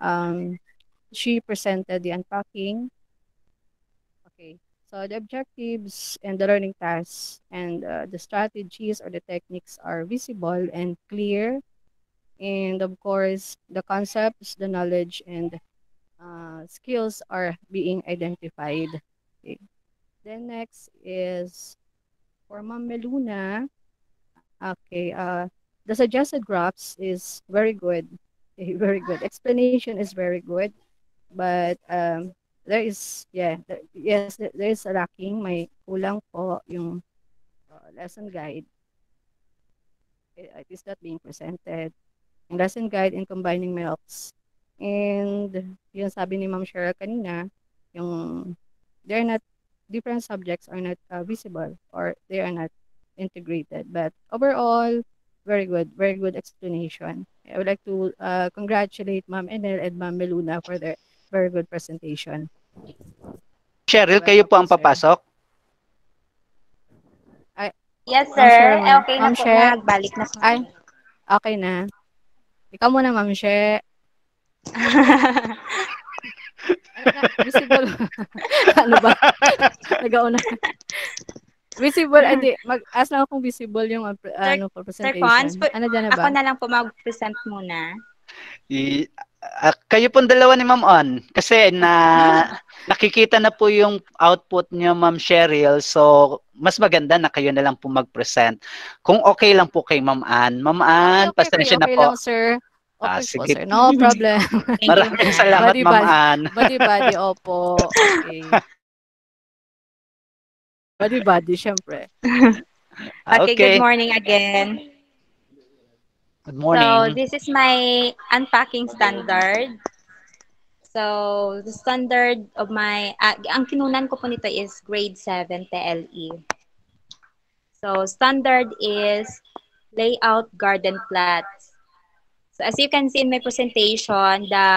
S12: um, she presented the unpacking. Okay, so the objectives and the learning tasks and uh, the strategies or the techniques are visible and clear and of course the concepts the knowledge and uh, skills are being identified. Okay. then next is for Ma'am Meluna. Okay uh, the suggested graphs is very good. Okay, very good. Explanation is very good. But um, there is yeah yes there is a lacking. May kulang po yung uh, lesson guide. It, it is not being presented lesson guide in combining milks. And yun sabi ni Ma'am Cheryl kanina, yung they're not, different subjects are not uh, visible or they are not integrated. But overall, very good, very good explanation. I would like to uh, congratulate Ma'am Enel and Ma'am Meluna for their very good presentation.
S2: Cheryl, kayo po ang papasok?
S11: Yes, sir. Sure, okay na po. Nagbalik na po.
S12: Ay, okay na. Ikaw muna, Ma'am She. visible. ano ba? Nagauna. visible, hindi. Mag-ask lang akong visible yung uh, ano, for presentation. Sir Cons, ano dyan na
S11: ba? Ako na lang po mag-present muna.
S2: I, uh, kayo pong dalawa ni Ma'am On. Kasi na nakikita na po yung output niyo, Ma'am Cheryl. So, mas maganda na kayo na lang po mag-present. Kung okay lang po kay Ma'am Ann. Ma'am Ann,
S12: okay,
S2: pasensya
S12: okay
S2: na po.
S12: lang, sir. Okay
S2: Ah,
S12: po,
S2: sige.
S12: sir. No problem.
S2: Maraming salamat,
S12: Body,
S2: Ma'am. Ann.
S12: Body, body, opo. Okay. Body, body, syempre.
S11: Okay,
S2: Okay.
S11: good morning again.
S2: Good
S11: So,
S2: morning.
S11: this is my unpacking standard. So, the standard of my, ah, ang kinunan ko po nito is grade 7 TLE. So, standard is layout garden plots. So, as you can see in my presentation, the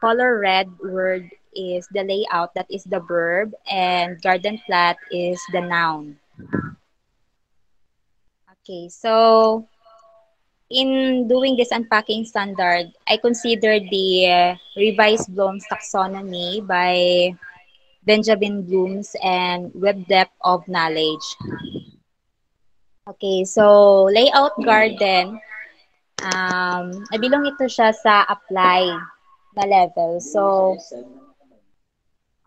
S11: color red word is the layout, that is the verb, and garden plot is the noun. Okay, so in doing this unpacking standard, I considered the uh, revised Bloom's taxonomy by Benjamin Bloom's and Web Depth of Knowledge. Okay, so layout garden, um, nabilong ito siya sa apply na level. So,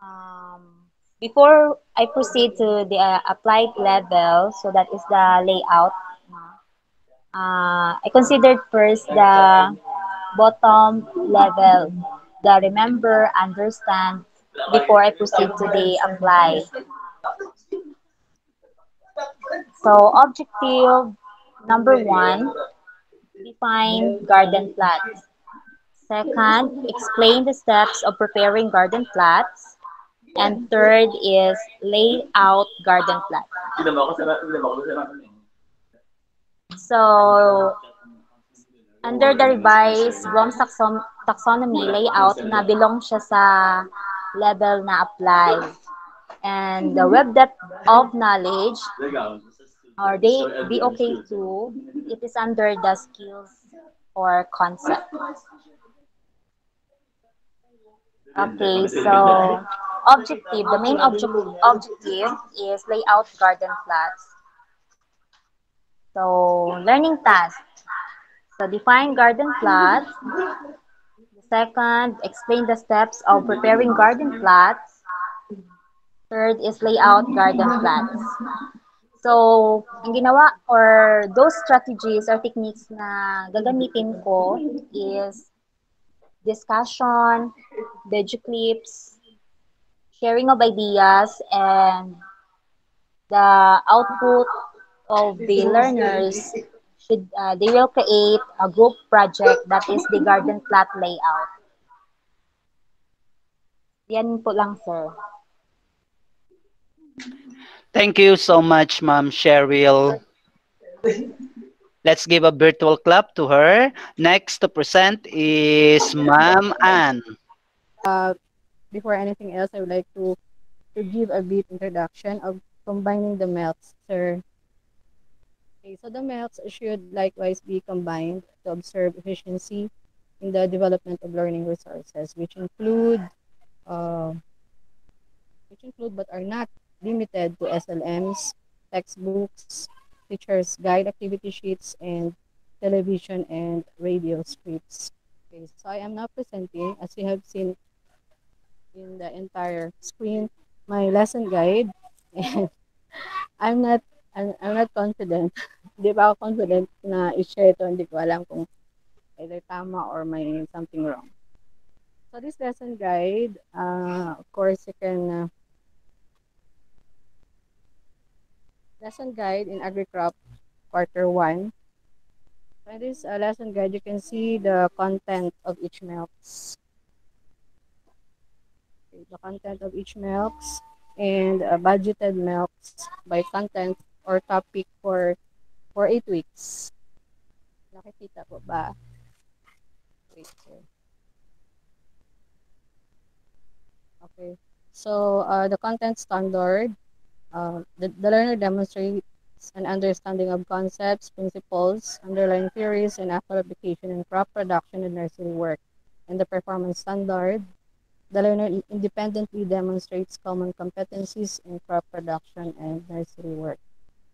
S11: um, before I proceed to the uh, applied level, so that is the layout, uh, I considered first the bottom level, the remember, understand, before I proceed to the apply. So objective number one, define garden plots. Second, explain the steps of preparing garden plots. And third is lay out garden plots. So, under the revised Bloom's taxon taxonomy layout, na belong siya sa level na apply. And the web depth of knowledge, or they be okay to, it is under the skills or concept. Okay, so objective, the main object, objective is layout garden plots. So, learning task. So, define garden plots. The second, explain the steps of preparing garden plots. Third is layout garden plots. So, ang ginawa or those strategies or techniques na gagamitin ko is discussion, video clips, sharing of ideas, and the output of the learners should uh, they will create a group project that is the garden plot layout. Yan po lang, sir.
S2: Thank you so much, Ma'am Cheryl. Let's give a virtual clap to her. Next to present is Ma'am Ann.
S12: Uh, before anything else, I would like to to give a bit introduction of combining the melts, sir. Okay, so the melts should likewise be combined to observe efficiency in the development of learning resources, which include uh, which include but are not limited to SLMs, textbooks, teachers' guide activity sheets, and television and radio scripts. Okay, so I am now presenting, as you have seen in the entire screen, my lesson guide. And I'm not I'm, I'm not confident. Hindi pa ako confident na i-share ito. Hindi ko alam kung either tama or may something wrong. So this lesson guide, uh, of course, you can uh, lesson guide in AgriCrop quarter one. So in this uh, lesson guide, you can see the content of each milks. Okay, the content of each milks and uh, budgeted milks by content or topic for for 8 weeks. Nakikita po ba? Wait. Okay. So, uh, the content standard, uh, the, the learner demonstrates an understanding of concepts, principles, underlying theories, and actual application in crop production and nursery work. And the performance standard, the learner independently demonstrates common competencies in crop production and nursery work.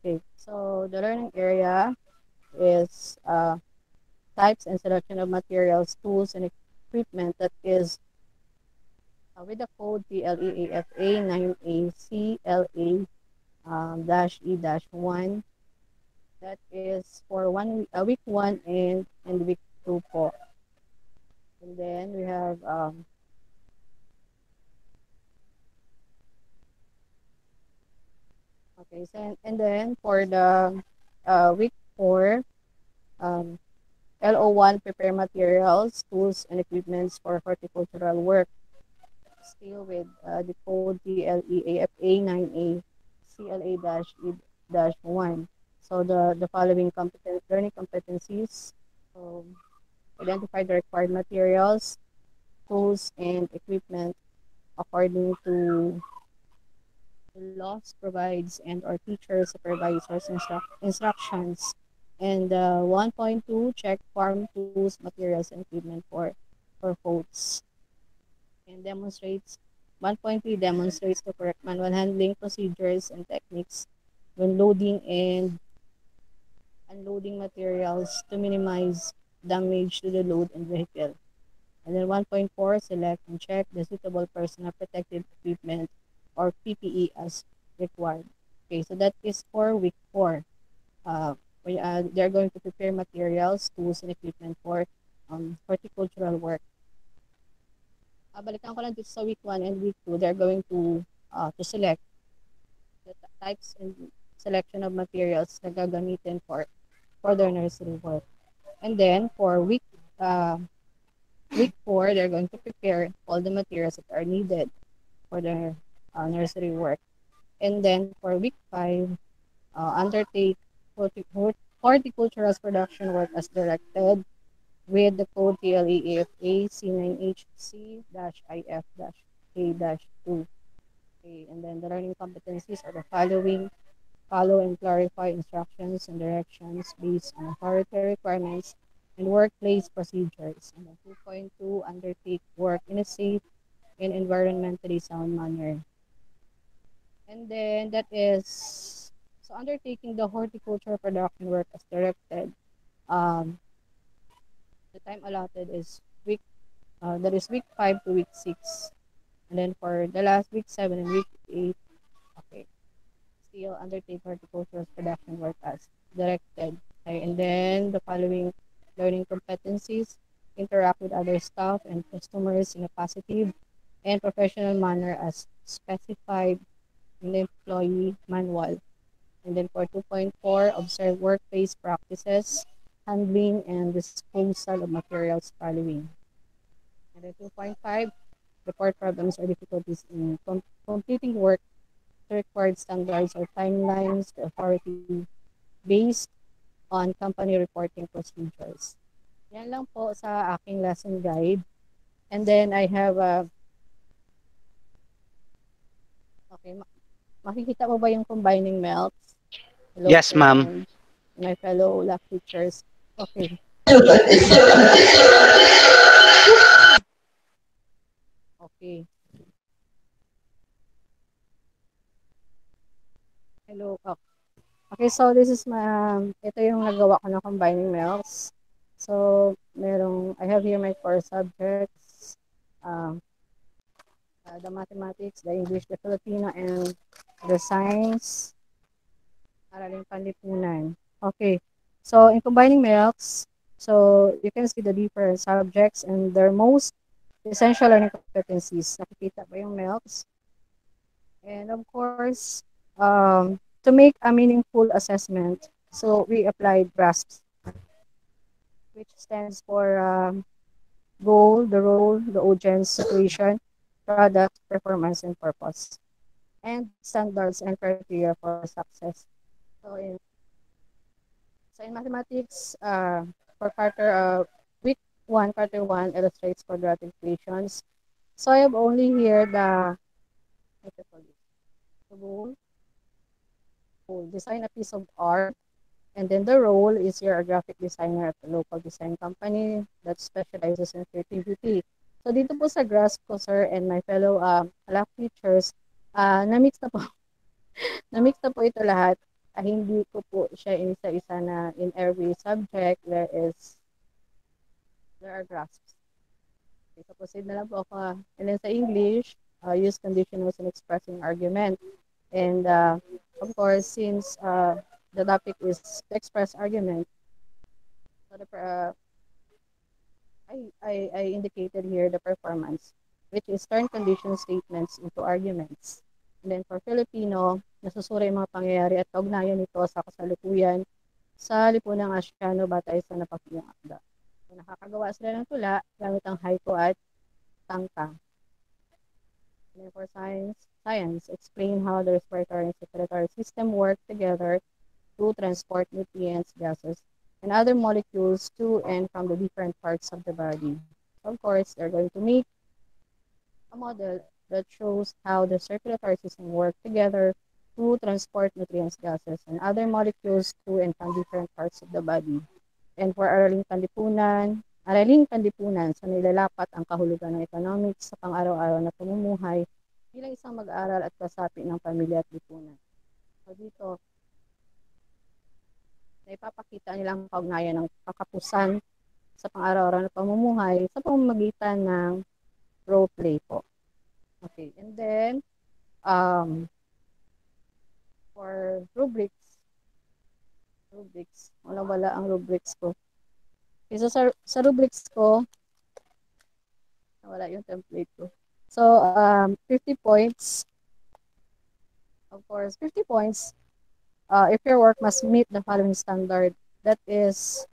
S12: Okay, so the learning area is uh, types and selection of materials, tools, and equipment that is uh, with the code PLEAFA9ACLA um, dash E dash one. That is for one week, uh, week one and and week two po. And then we have um, okay, so, and then for the uh, week four, um, LO1 prepare materials, tools, and equipments for horticultural work. Still with uh, the code TLEAFA9A CLA-E-1. So the, the following competence, learning competencies, so identify the required materials, tools, and equipment according to laws provides and or teacher supervisors instru- instructions and uh, 1.2 check farm tools materials and equipment for for folks and demonstrates 1.3 demonstrates the correct manual handling procedures and techniques when loading and unloading materials to minimize damage to the load and vehicle. And then 1.4, select and check the suitable personal protective equipment or PPE as required. Okay, so that is for week 4. Uh, we, uh, they're going to prepare materials, tools, and equipment for um, horticultural work. Uh, balikan ko lang dito sa week 1 and week 2, they're going to uh, to select the types and selection of materials na gagamitin for for their nursery work. And then for week uh, week 4, they're going to prepare all the materials that are needed for their uh, nursery work. And then for week 5, uh, undertake horticultural production work as directed with the code TLEAFA C9HC-IF-A-2. Okay, and then the learning competencies are the following. Follow and clarify instructions and directions based on authority requirements and workplace procedures. And then 2.2, undertake work in a safe and environmentally sound manner. And then that is, so undertaking the horticulture production work as directed, um, the time allotted is week, uh, that is week 5 to week 6. And then for the last week 7 and week 8, okay, still undertake horticultural production work as directed. Okay, and then the following learning competencies, interact with other staff and customers in a positive and professional manner as specified the employee manual. And then for 2.4, observe workplace practices, handling, and disposal of materials following. And then 2.5, report problems or difficulties in com- completing work required standards or timelines to authority based on company reporting procedures. Yan lang po sa aking lesson guide. And then I have a Okay, makikita mo ba yung combining melts?
S2: Hello, yes, ma'am.
S12: My fellow lab teachers. Okay. Okay. Hello. Oh. Okay, so this is my, um, ito yung nagawa ko na combining melts. So, merong, I have here my core subjects, um, uh, the mathematics, the English, the Filipino, and the science, araling panlipunan. Okay, so in combining melts, so you can see the different subjects and their most essential learning competencies. Nakikita ba yung melts? And of course, um, to make a meaningful assessment, so we applied GRASP, which stands for um, goal, the role, the audience, situation, product, performance, and purpose, and standards and criteria for success. So in so in mathematics, uh, for Carter, uh, week one, Carter one illustrates quadratic equations. So I have only here the what do? The goal. Design a piece of art and then the role is you're a graphic designer at a local design company that specializes in creativity. So dito po sa grasp ko, sir, and my fellow uh, lab teachers, uh, na-mix na po. na-mix na po ito lahat. Uh, hindi ko po siya isa-isa na in every subject there is there are grasps. Okay, so proceed na lang po ako. And then sa English, uh, use conditionals in expressing argument. And uh, of course, since uh, the topic is express argument, so the, uh, I, I, I indicated here the performance, which is turn condition statements into arguments. And then for Filipino, nasusuri yung mga pangyayari at kaugnayan nito sa kasalukuyan sa lipunang Asyano batay sa napakiyang akda. So, nakakagawa sila ng tula gamit ang haiku at tangtang. And then for science, science, explain how the respiratory and circulatory system work together to transport nutrients, gases, and other molecules to and from the different parts of the body. Of course, they're going to make a model that shows how the circulatory system work together to transport nutrients, gases, and other molecules to and from different parts of the body. And for Araling Pandipunan, Araling Pandipunan sa nilalapat ang kahulugan ng economics sa pang-araw-araw na pamumuhay bilang isang mag-aaral at kasapi ng pamilya at lipunan. So dito, na ipapakita nilang kaugnayan ng kakapusan sa pang-araw-araw na pamumuhay sa pamamagitan ng role play po. Okay, and then, um, for rubrics, rubrics, wala-wala ang rubrics ko. Okay, so sa, sa rubrics ko, wala yung template ko. So, um, 50 points. Of course, 50 points uh, if your work must meet the following standard. That is,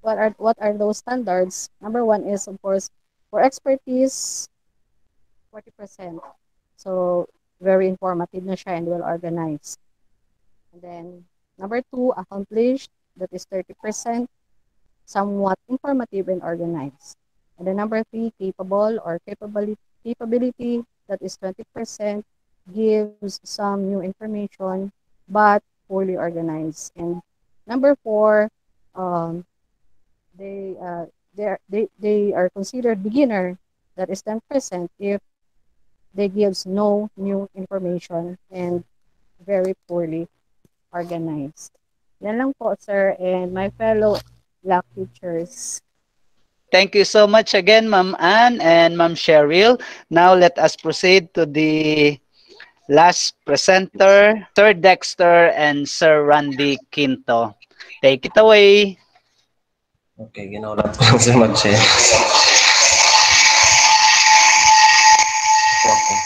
S12: what are what are those standards? Number one is, of course, for expertise, 40%. So, very informative na siya and well organized. And then, number two, accomplished. That is 30%. Somewhat informative and organized. And then number three, capable or capability, capability. That is 20%. Gives some new information, but poorly organized. And number four, um, they, uh, they, they are considered beginner. That is 10% if they gives no new information and very poorly organized. Yan lang po, sir, and my fellow black teachers.
S2: Thank you so much again, Ma'am Anne and Ma'am Cheryl. Now let us proceed to the last presenter, Sir Dexter and Sir Randy Quinto. Take it away.
S13: Okay, ginaulat ko lang si Magche. Okay.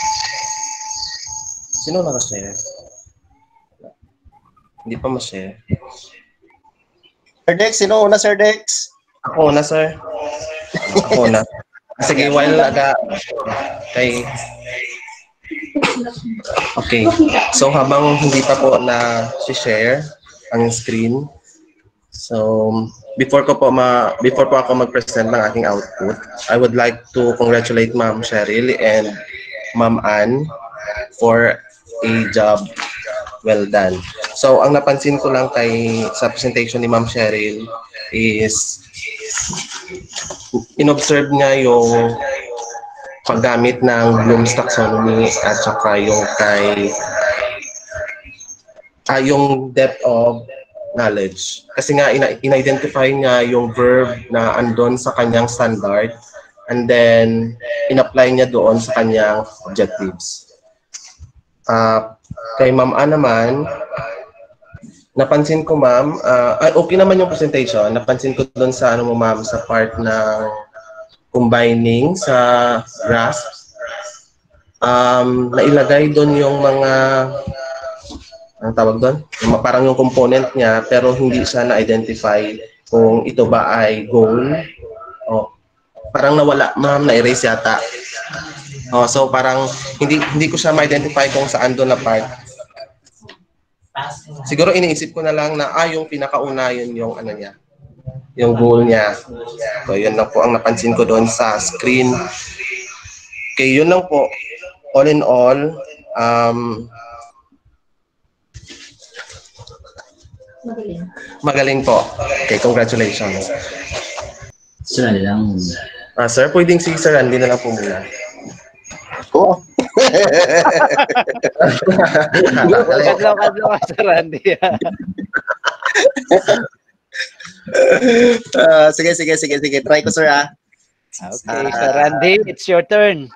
S13: Sino naka-share? Hindi pa ma-share.
S14: Sir Dex, sino una, Sir Dex?
S13: Ako na, sir. Ako na. Sige, while aga kay Okay. So habang hindi pa po na share ang screen. So before ko po ma before po ako mag-present ng aking output, I would like to congratulate Ma'am Cheryl and Ma'am Ann for a job well done. So ang napansin ko lang kay sa presentation ni Ma'am Cheryl is inobserve niya yung paggamit ng Bloom's taxonomy at saka yung kay ah, yung depth of knowledge. Kasi nga ina- in-identify niya yung verb na andon sa kanyang standard and then in-apply niya doon sa kanyang objectives. Uh, kay Ma'am A naman, napansin ko ma'am, uh, okay naman yung presentation. Napansin ko doon sa ano mo ma'am sa part ng combining sa graph. Um, nailagay doon yung mga ang tawag doon? Parang yung component niya pero hindi siya na-identify kung ito ba ay goal o parang nawala ma'am na-erase yata. Oh, so parang hindi hindi ko siya ma-identify kung saan doon na part. Siguro iniisip ko na lang na ah yung pinakauna yun yung ano niya yung goal niya. So, yun lang po ang napansin ko doon sa screen. Okay, yun lang po. All in all, um, magaling. Magaling po. Okay, congratulations.
S15: Sir, ano lang.
S13: Ah, sir, pwedeng si Sir Andy na lang po muna.
S14: Oo.
S2: Kadlaw-kadlaw ka sa Randy.
S14: uh, sige, sige, sige, sige. Try ko, sir, ah.
S2: Okay, so Randy, it's your turn.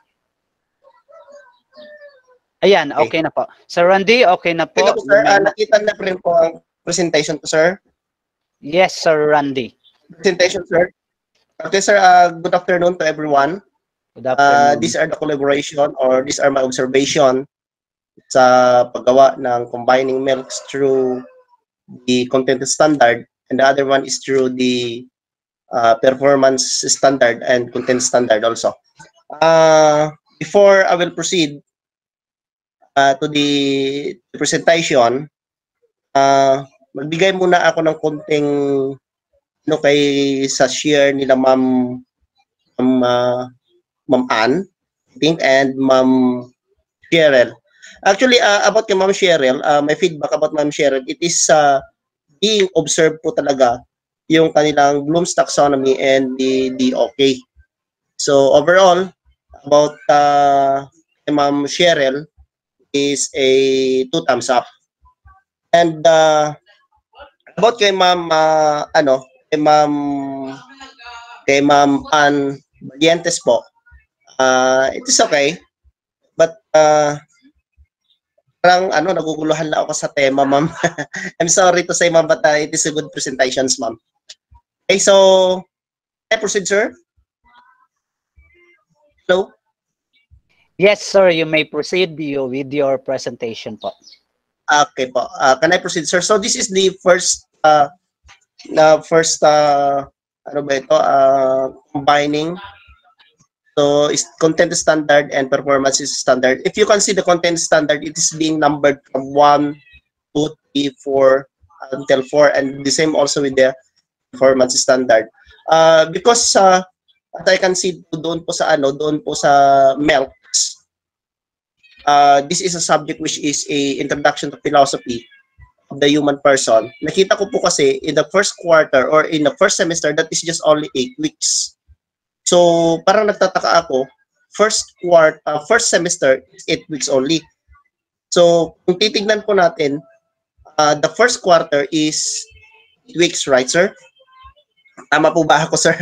S2: Ayan, okay na po. Sir Randy, okay na po.
S14: Okay po, sir. Ah, nakita na po rin po ang presentation po, sir.
S2: Yes, Sir Randy.
S14: Presentation, sir. Okay, sir. Uh, good afternoon to everyone.
S2: Good
S14: Uh,
S2: afternoon.
S14: these are the collaboration or these are my observation sa paggawa ng combining milks through the content standard and the other one is through the uh, performance standard and content standard also. Uh, before I will proceed uh, to the presentation, uh, magbigay muna ako ng konting ano kay sa share nila Ma'am Ma'am uh, Ma'am Ann, I think, and Ma'am Cheryl. Actually, uh, about kay Ma'am Cheryl, uh, my feedback about Ma'am Cheryl, it is uh, being observed po talaga yung kanilang Bloom's taxonomy and the okay. So overall, about uh, kay Ma'am Cheryl is a two thumbs up. And uh, about kay Ma'am uh, ano, kay Ma'am kay Ma'am Ann Valientes po, uh, it is okay. But uh, parang ano, naguguluhan lang ako sa tema, ma'am. I'm sorry to say, ma'am, but uh, it is a good presentations, ma'am. Okay, so, I proceed, sir? Hello?
S2: Yes, sir, you may proceed you with your presentation po.
S14: Okay po. Uh, can I proceed, sir? So, this is the first, uh, na first, uh, ano ba ito, uh, combining So is content standard and performance is standard. If you can see the content standard, it is being numbered from 1, 2, 3, 4 until 4 and the same also with the performance standard. Uh, because uh, as I can see doon po sa ano, doon po sa MELCs, uh, this is a subject which is a introduction to philosophy of the human person. Nakita ko po kasi in the first quarter or in the first semester that is just only 8 weeks. So, parang nagtataka ako, first quarter, uh, first semester is 8 weeks only. So, kung titignan po natin, uh, the first quarter is 8 weeks, right, sir? Tama po ba ako, sir?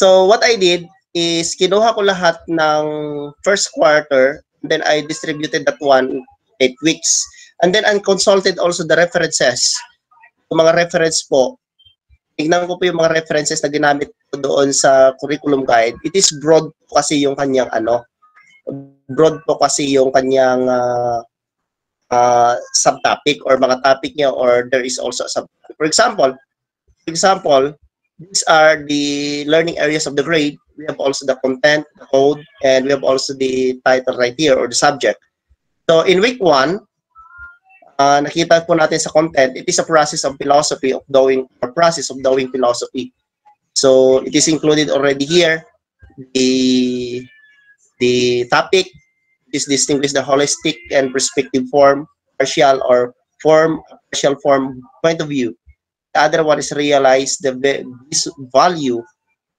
S14: So, what I did is, kinuha ko lahat ng first quarter, then I distributed that one 8 weeks. And then, I consulted also the references. Yung mga reference po, tignan ko po yung mga references na ginamit ko doon sa curriculum guide. It is broad po kasi yung kanyang ano, broad po kasi yung kanyang uh, uh, subtopic or mga topic niya or there is also a sub For example, for example, these are the learning areas of the grade. We have also the content, the code, and we have also the title right here or the subject. So in week one, uh, nakita po natin sa content, it is a process of philosophy of doing, a process of doing philosophy. So it is included already here. The the topic is distinguished the holistic and perspective form, partial or form, partial form point of view. The other one is realize the this value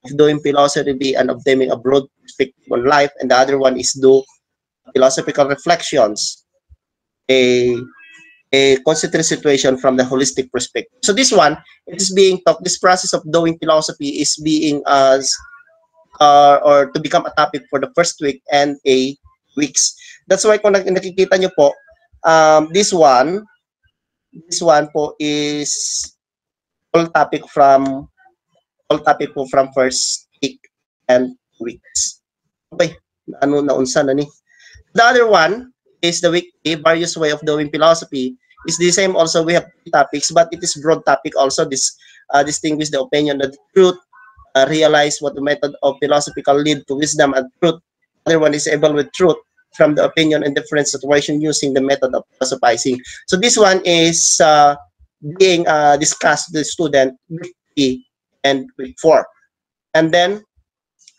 S14: of doing philosophy and obtaining a broad perspective on life, and the other one is do philosophical reflections. A a consider situation from the holistic perspective. So this one, it is being taught, this process of doing philosophy is being as, uh, or to become a topic for the first week and a weeks. That's why kung nakikita nyo po, um, this one, this one po is all topic from, all topic po from first week and weeks. Okay, ano naunsa na ni? The other one, is the weekly various way of doing philosophy is the same also we have topics but it is broad topic also this uh, distinguish the opinion the truth uh, realize what the method of philosophical lead to wisdom and truth. Other one is able with truth from the opinion and different situation using the method of philosophizing. So this one is uh, being uh, discussed with the student week three and week four. And then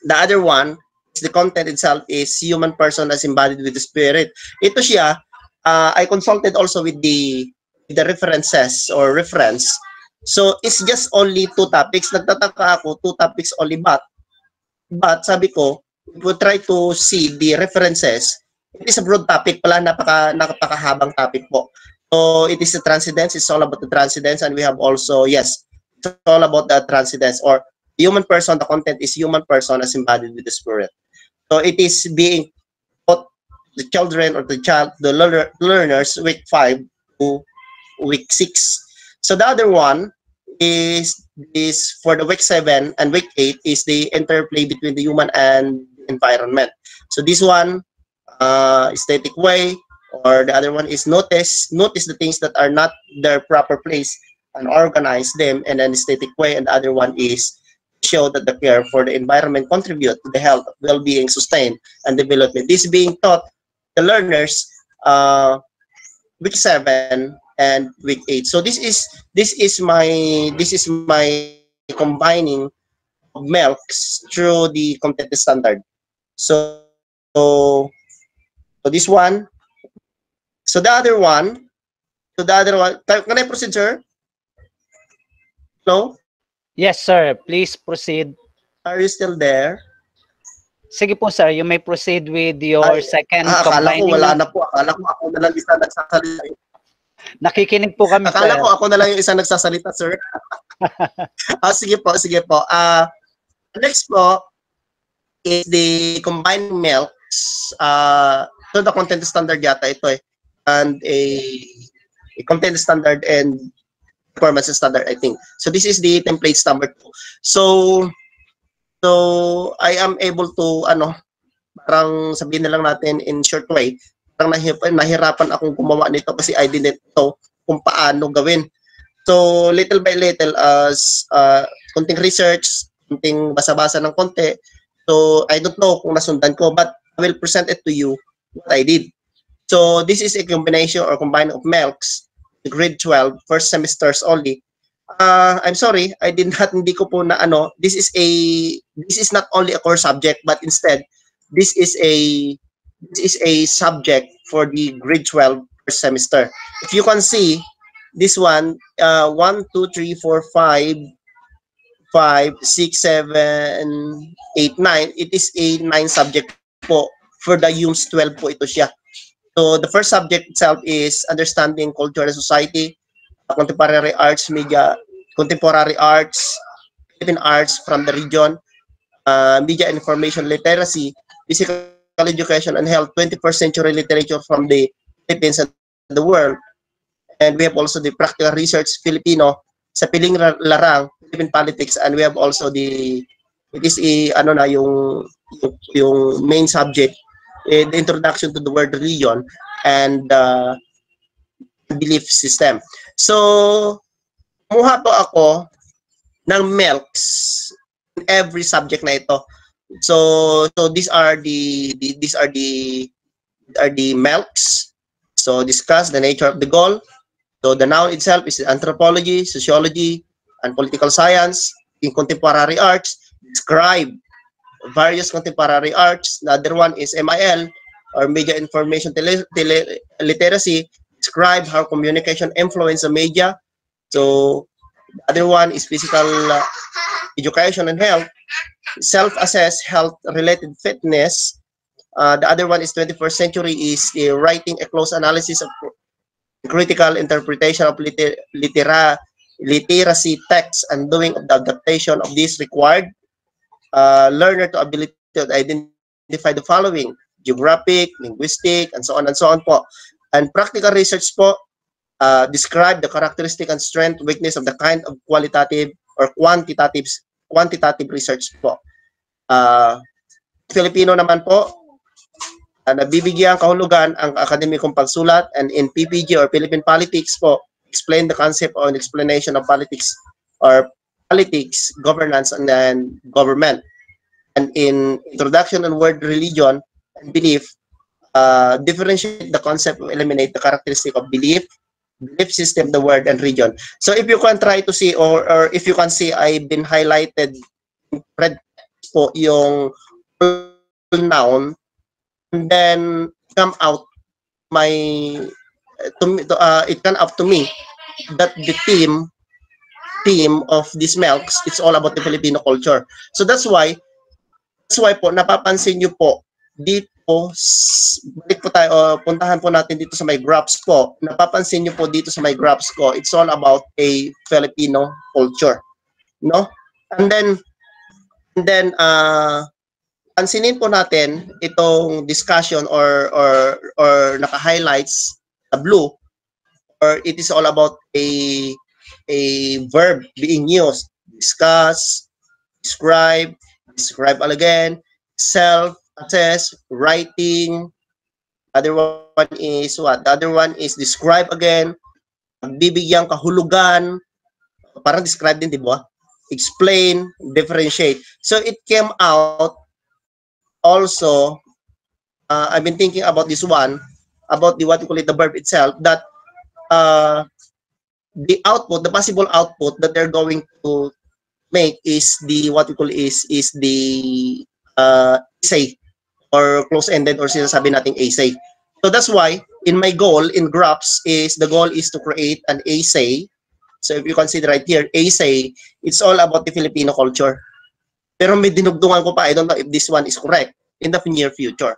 S14: the other one the content itself is human person as embodied with the spirit. Ito siya, uh, I consulted also with the with the references or reference. So it's just only two topics. Nagtataka ako, two topics only but but sabi ko, we try to see the references. It is a broad topic pala, napaka napakahabang topic po. So it is the transcendence, it's all about the transcendence and we have also yes, it's all about the transcendence or human person, the content is human person as embodied with the spirit. So it is being taught the children or the child, the learner, learners, week five to week six. So the other one is is for the week seven and week eight is the interplay between the human and environment. So this one, uh, aesthetic way, or the other one is notice notice the things that are not their proper place and organize them in an aesthetic way. And the other one is show that the care for the environment contribute to the health, well-being, sustain, and development. This being taught the learners uh, week seven and week eight. So this is this is my this is my combining of milks through the content standard. So so, so this one. So the other one. So the other one. Can I proceed, sir? Hello?
S2: Yes, sir. Please proceed.
S14: Are you still there?
S2: Sige po, sir. You may proceed with your
S14: Ay,
S2: second
S14: ah, akala ko wala na po. Akala ko ako na lang isa nagsasalita.
S2: Nakikinig po kami,
S14: Akala
S2: sir.
S14: ko ako na lang yung isa nagsasalita, sir. ah, sige po, sige po. Ah, next po is the combined milks. Uh, so the content standard yata ito eh. And a, a content standard and performance standard, I think. So this is the template standard. So, so I am able to, ano, parang sabihin na lang natin in short way, parang nahirapan, nahirapan akong gumawa nito kasi I didn't know kung paano gawin. So, little by little, as uh, konting research, konting basa-basa ng konti, so I don't know kung nasundan ko, but I will present it to you what I did. So, this is a combination or combine of milks, grade 12, first semesters only. Uh, I'm sorry, I did not, hindi ko po na ano, this is a, this is not only a core subject, but instead, this is a, this is a subject for the grade 12 first semester. If you can see, this one, uh, 1, 2, 3, 4, 5, 5, 6, 7, 8, 9, it is a 9 subject po. For the UMS 12 po ito siya. So the first subject itself is understanding culture and society, contemporary arts, media, contemporary arts, Philippine arts from the region, uh, media information literacy, physical education and health, 21st century literature from the Philippines and the world. And we have also the practical research Filipino sa piling Ra- larang Philippine politics and we have also the it is a ano na yung yung, main subject the introduction to the word religion and uh, belief system. So kumuha po ako ng milks in every subject na ito. So so these are the, the these are the are the milks. So discuss the nature of the goal. So the noun itself is anthropology, sociology, and political science. In contemporary arts, describe various contemporary arts. The other one is MIL, or Media Information Tele, Tele, Literacy. Describe how communication influence the media. So the other one is physical uh, education and health. Self-assess health-related fitness. Uh, the other one is 21st century is writing a close analysis of critical interpretation of liter litera literacy texts and doing the adaptation of this required uh, learner to ability to identify the following geographic, linguistic, and so on and so on po. And practical research po, uh, describe the characteristic and strength, weakness of the kind of qualitative or quantitative quantitative research po. Uh, Filipino naman po, uh, nabibigyan kahulugan ang akademikong pagsulat and in PPG or Philippine Politics po, explain the concept or explanation of politics or politics, governance, and then government. And in introduction and word religion and belief, uh, differentiate the concept eliminate the characteristic of belief, belief system, the word, and region. So if you can try to see or, or if you can see, I've been highlighted red po yung noun and then come out my to to, uh, it come up to me that the theme theme of these milks it's all about the Filipino culture. So that's why that's why po napapansin niyo po dito balik po tayo uh, puntahan po natin dito sa my graphs po. Napapansin niyo po dito sa my graphs ko it's all about a Filipino culture no? And then And then, uh, pansinin po natin itong discussion or or or naka-highlights sa blue or it is all about a a verb being used. Discuss, describe, describe again, self, assess, writing. Other one is what? The other one is describe again, bibigyan kahulugan, parang describe din, di ba? Explain, differentiate. So it came out also, uh, I've been thinking about this one, about the what we call it, the verb itself, that uh, the output, the possible output that they're going to make is the what we call is is the uh, essay or close-ended or sinasabi nating essay. So that's why in my goal in graphs is the goal is to create an essay. So if you consider right here, essay, it's all about the Filipino culture. Pero may dinugtungan ko pa, I don't know if this one is correct in the near future.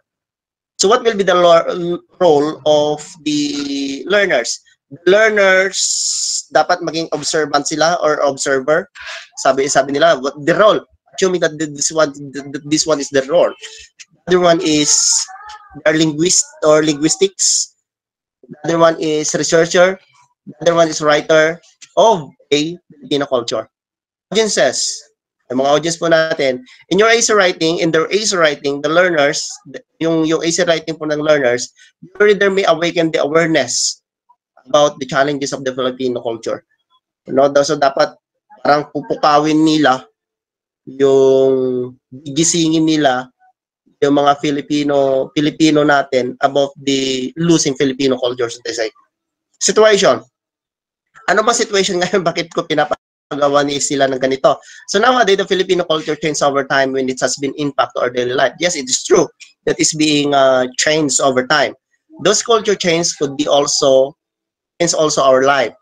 S14: So what will be the role of the learners? Learners dapat maging observant sila or observer. Sabi sabi nila, what the role? Assuming that this one this one is the role. The other one is are linguist or linguistics. The other one is researcher. The other one is writer of a Filipino culture. Audiences, yung mga audience po natin, in your essay writing, in their essay writing, the learners, yung, yung essay writing po ng learners, the reader may awaken the awareness about the challenges of the Filipino culture. No, so dapat parang pupukawin nila yung gisingin nila yung mga Filipino Filipino natin about the losing Filipino culture they say. Situation. Ano ba situation ngayon? Bakit ko pinapagawa ni sila ng ganito? So nowadays, the Filipino culture changes over time when it has been impact our daily life. Yes, it is true that is being uh, changed over time. Those culture changes could be also is also our life.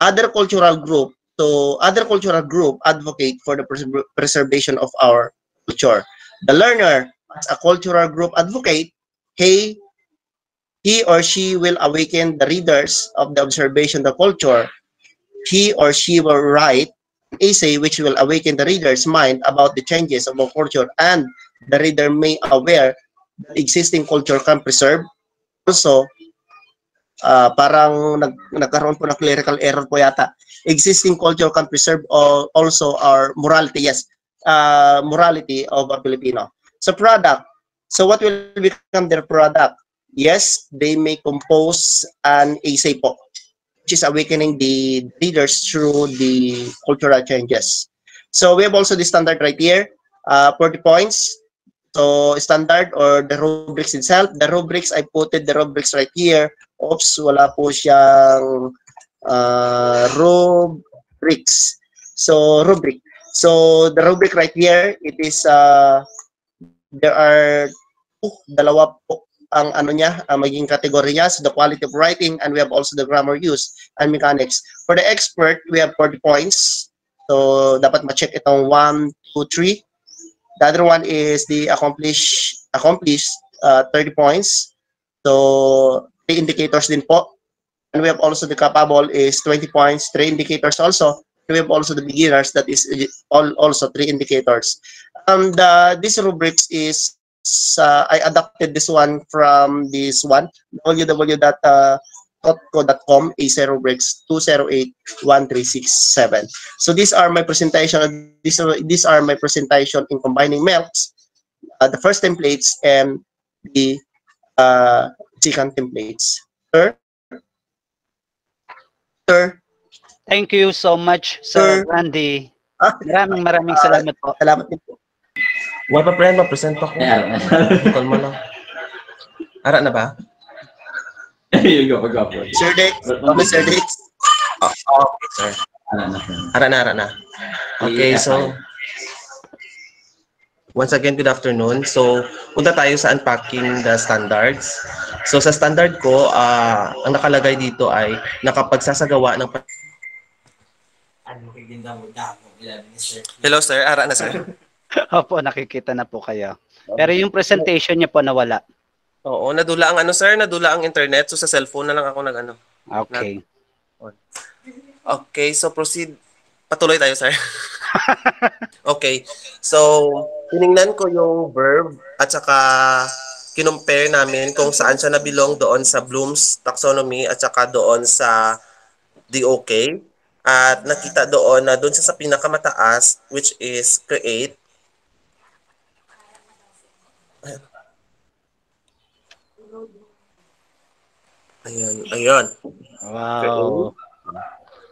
S14: Other cultural group, so other cultural group advocate for the pres preservation of our culture. The learner, as a cultural group advocate, he, he or she will awaken the readers of the observation of the culture. He or she will write an essay which will awaken the reader's mind about the changes of our culture and the reader may aware that existing culture can preserve. Also, uh, parang nag, nagkaroon po ng clerical error po yata. Existing culture can preserve all, also our morality, yes, uh, morality of a Filipino. So product, so what will become their product? Yes, they may compose an essay po, which is awakening the readers through the cultural changes. So we have also the standard right here, uh, 40 points. So standard or the rubrics itself, the rubrics, I put the rubrics right here Oops, wala po siyang uh, rubrics. So, rubric. So, the rubric right here, it is, uh, there are oh, dalawa po ang ano niya, ang maging kategory niya. So, the quality of writing and we have also the grammar use and mechanics. For the expert, we have 40 points. So, dapat ma-check itong 1, 2, 3. The other one is the accomplish, accomplished uh, 30 points. So, three indicators din po. And we have also the capable is 20 points, three indicators also. We have also the beginners that is all also three indicators. And uh, this rubrics is uh, I adapted this one from this one www.totco.com AC rubrics 2081367. So these are my presentation. These are these are my presentation in combining melts, uh, the first templates and the uh, second templates. Sir? Sir?
S2: Thank you so much, Sir, Sir. Randy. Ah, maraming maraming uh, salamat po.
S14: Salamat din po.
S13: Why pa friend, ma-present ako. Call mo lang. Ara na ba?
S15: You go, go po.
S14: Sir Dex. Okay, Sir Dex.
S13: Oh, okay, sir. Ara na. Ara na, ara na. Okay, so Once again, good afternoon. So, punta tayo sa unpacking the standards. So, sa standard ko, uh, ang nakalagay dito ay nakapagsasagawa ng Hello, sir. Ara na, sir.
S2: Opo, nakikita na po kayo. Pero yung presentation niya po nawala.
S13: Oo, nadula ang ano, sir. Nadula ang internet. So, sa cellphone na lang ako nag ano.
S2: Okay.
S13: Okay, so proceed. Patuloy tayo, sir. Okay. So, tiningnan ko yung verb at saka kinumpare namin kung saan siya nabilong doon sa Bloom's taxonomy at saka doon sa DOK. At nakita doon na doon siya sa pinakamataas which is create. Ayan, ayun.
S2: Wow.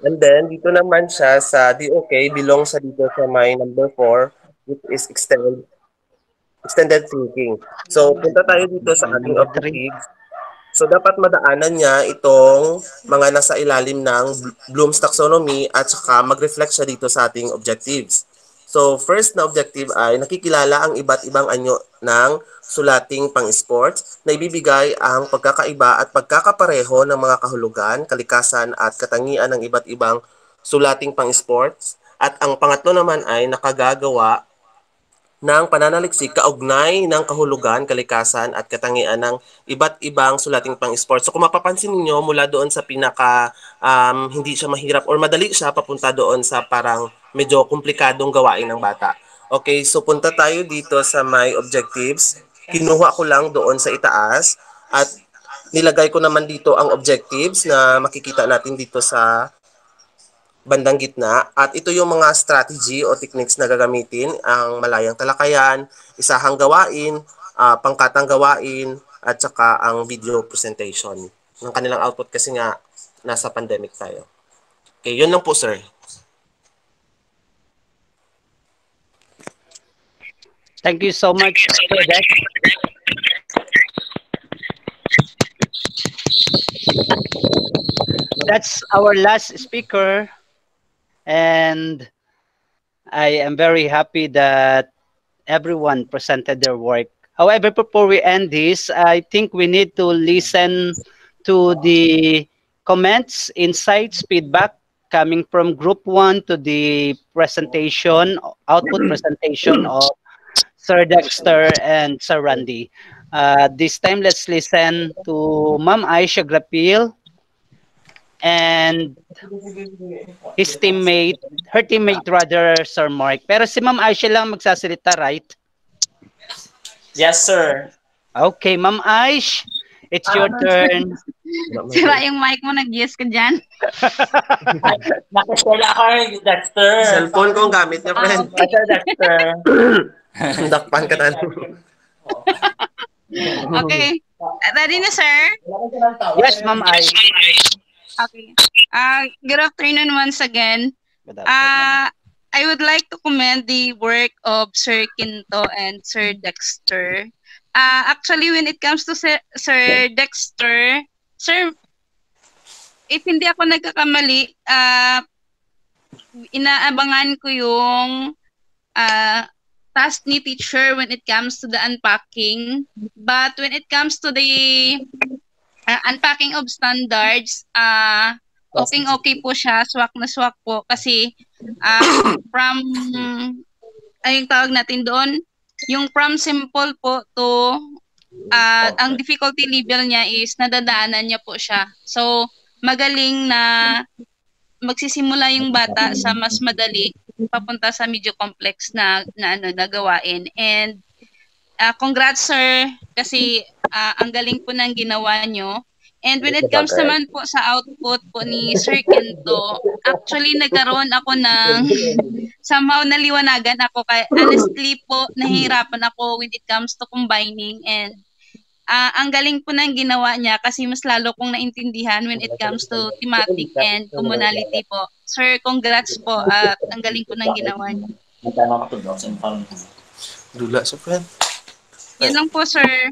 S13: And then, dito naman siya sa DOK, belong sa dito sa my number 4, which is extended, extended thinking. So, punta tayo dito sa ating objectives. So, dapat madaanan niya itong mga nasa ilalim ng Bloom's taxonomy at saka mag-reflect siya dito sa ating objectives. So, first na objective ay nakikilala ang iba't ibang anyo ng sulating pang-sports na ibibigay ang pagkakaiba at pagkakapareho ng mga kahulugan, kalikasan at katangian ng iba't ibang sulating pang-sports. At ang pangatlo naman ay nakagagawa ng pananaliksik kaugnay ng kahulugan, kalikasan at katangian ng iba't ibang sulating pang-sports. So kung mapapansin niyo mula doon sa pinaka um, hindi siya mahirap or madali siya papunta doon sa parang medyo komplikadong gawain ng bata. Okay, so punta tayo dito sa my objectives. Kinuha ko lang doon sa itaas at nilagay ko naman dito ang objectives na makikita natin dito sa bandang gitna. At ito yung mga strategy o techniques na gagamitin, ang malayang talakayan, isahang gawain, uh, pangkatang gawain, at saka ang video presentation. Ng kanilang output kasi nga nasa pandemic tayo. Okay, yun lang po sir.
S2: Thank you so much for that. That's our last speaker. And I am very happy that everyone presented their work. However, before we end this, I think we need to listen to the comments, insights, feedback coming from group one to the presentation, output presentation of Sir Dexter and Sir Randy. Uh, this time, let's listen to Ma'am Aisha Grapil and his teammate, her teammate rather, Sir Mark. Pero si Ma'am Aisha lang magsasalita, right?
S4: Yes, sir.
S2: Okay, Ma'am Aish, it's your turn.
S3: Sira yung mic mo, nag-yes ka dyan.
S4: Nakasala ako, Dexter.
S13: Cellphone ko ang gamit niya, friend.
S4: Sir Dexter.
S13: Dakpan ka na.
S3: okay. Ready na, sir?
S2: Yes, Ma'am Aish.
S3: Okay. Uh, good afternoon once again. Uh, I would like to commend the work of Sir Quinto and Sir Dexter. Uh, actually, when it comes to Sir, Sir Dexter, Sir, if hindi ako nagkakamali, uh, inaabangan ko yung uh, task ni teacher when it comes to the unpacking. But when it comes to the uh, unpacking of standards, uh, okay okay po siya, swak na swak po. Kasi uh, from ayong tawag natin doon, yung from simple po to uh, ang difficulty level niya is nadadaanan niya po siya. So magaling na magsisimula yung bata sa mas madali papunta sa medyo complex na na ano na gawain. And uh, congrats sir kasi uh, ang galing po ng ginawa nyo. And when it comes naman po sa output po ni Sir Kento, actually nagkaroon ako ng somehow naliwanagan ako kay honestly po nahihirapan ako when it comes to combining and uh, ang galing po ng ginawa niya kasi mas lalo kong naintindihan when it comes to thematic and commonality po. Sir, congrats po at ang galing po ng ginawa niya.
S13: Dula sa friend.
S3: Yan lang po, sir.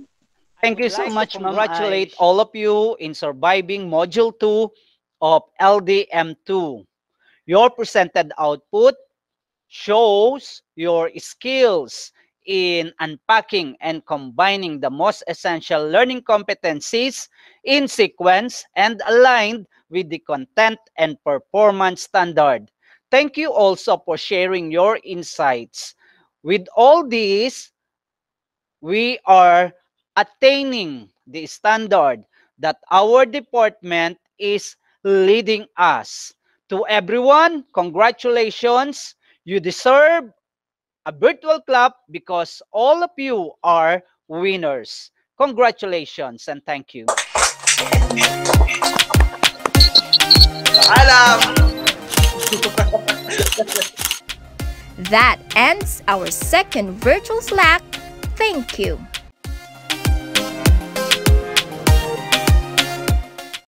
S2: Thank you so much. Congratulate all of you in surviving Module 2 of LDM2. Your presented output shows your skills in unpacking and combining the most essential learning competencies in sequence and aligned with the content and performance standard. Thank you also for sharing your insights. With all these, we are attaining the standard that our department is leading us. To everyone, congratulations. You deserve a virtual clap because all of you are winners. Congratulations and thank you.
S1: That ends our second virtual Slack. Thank you.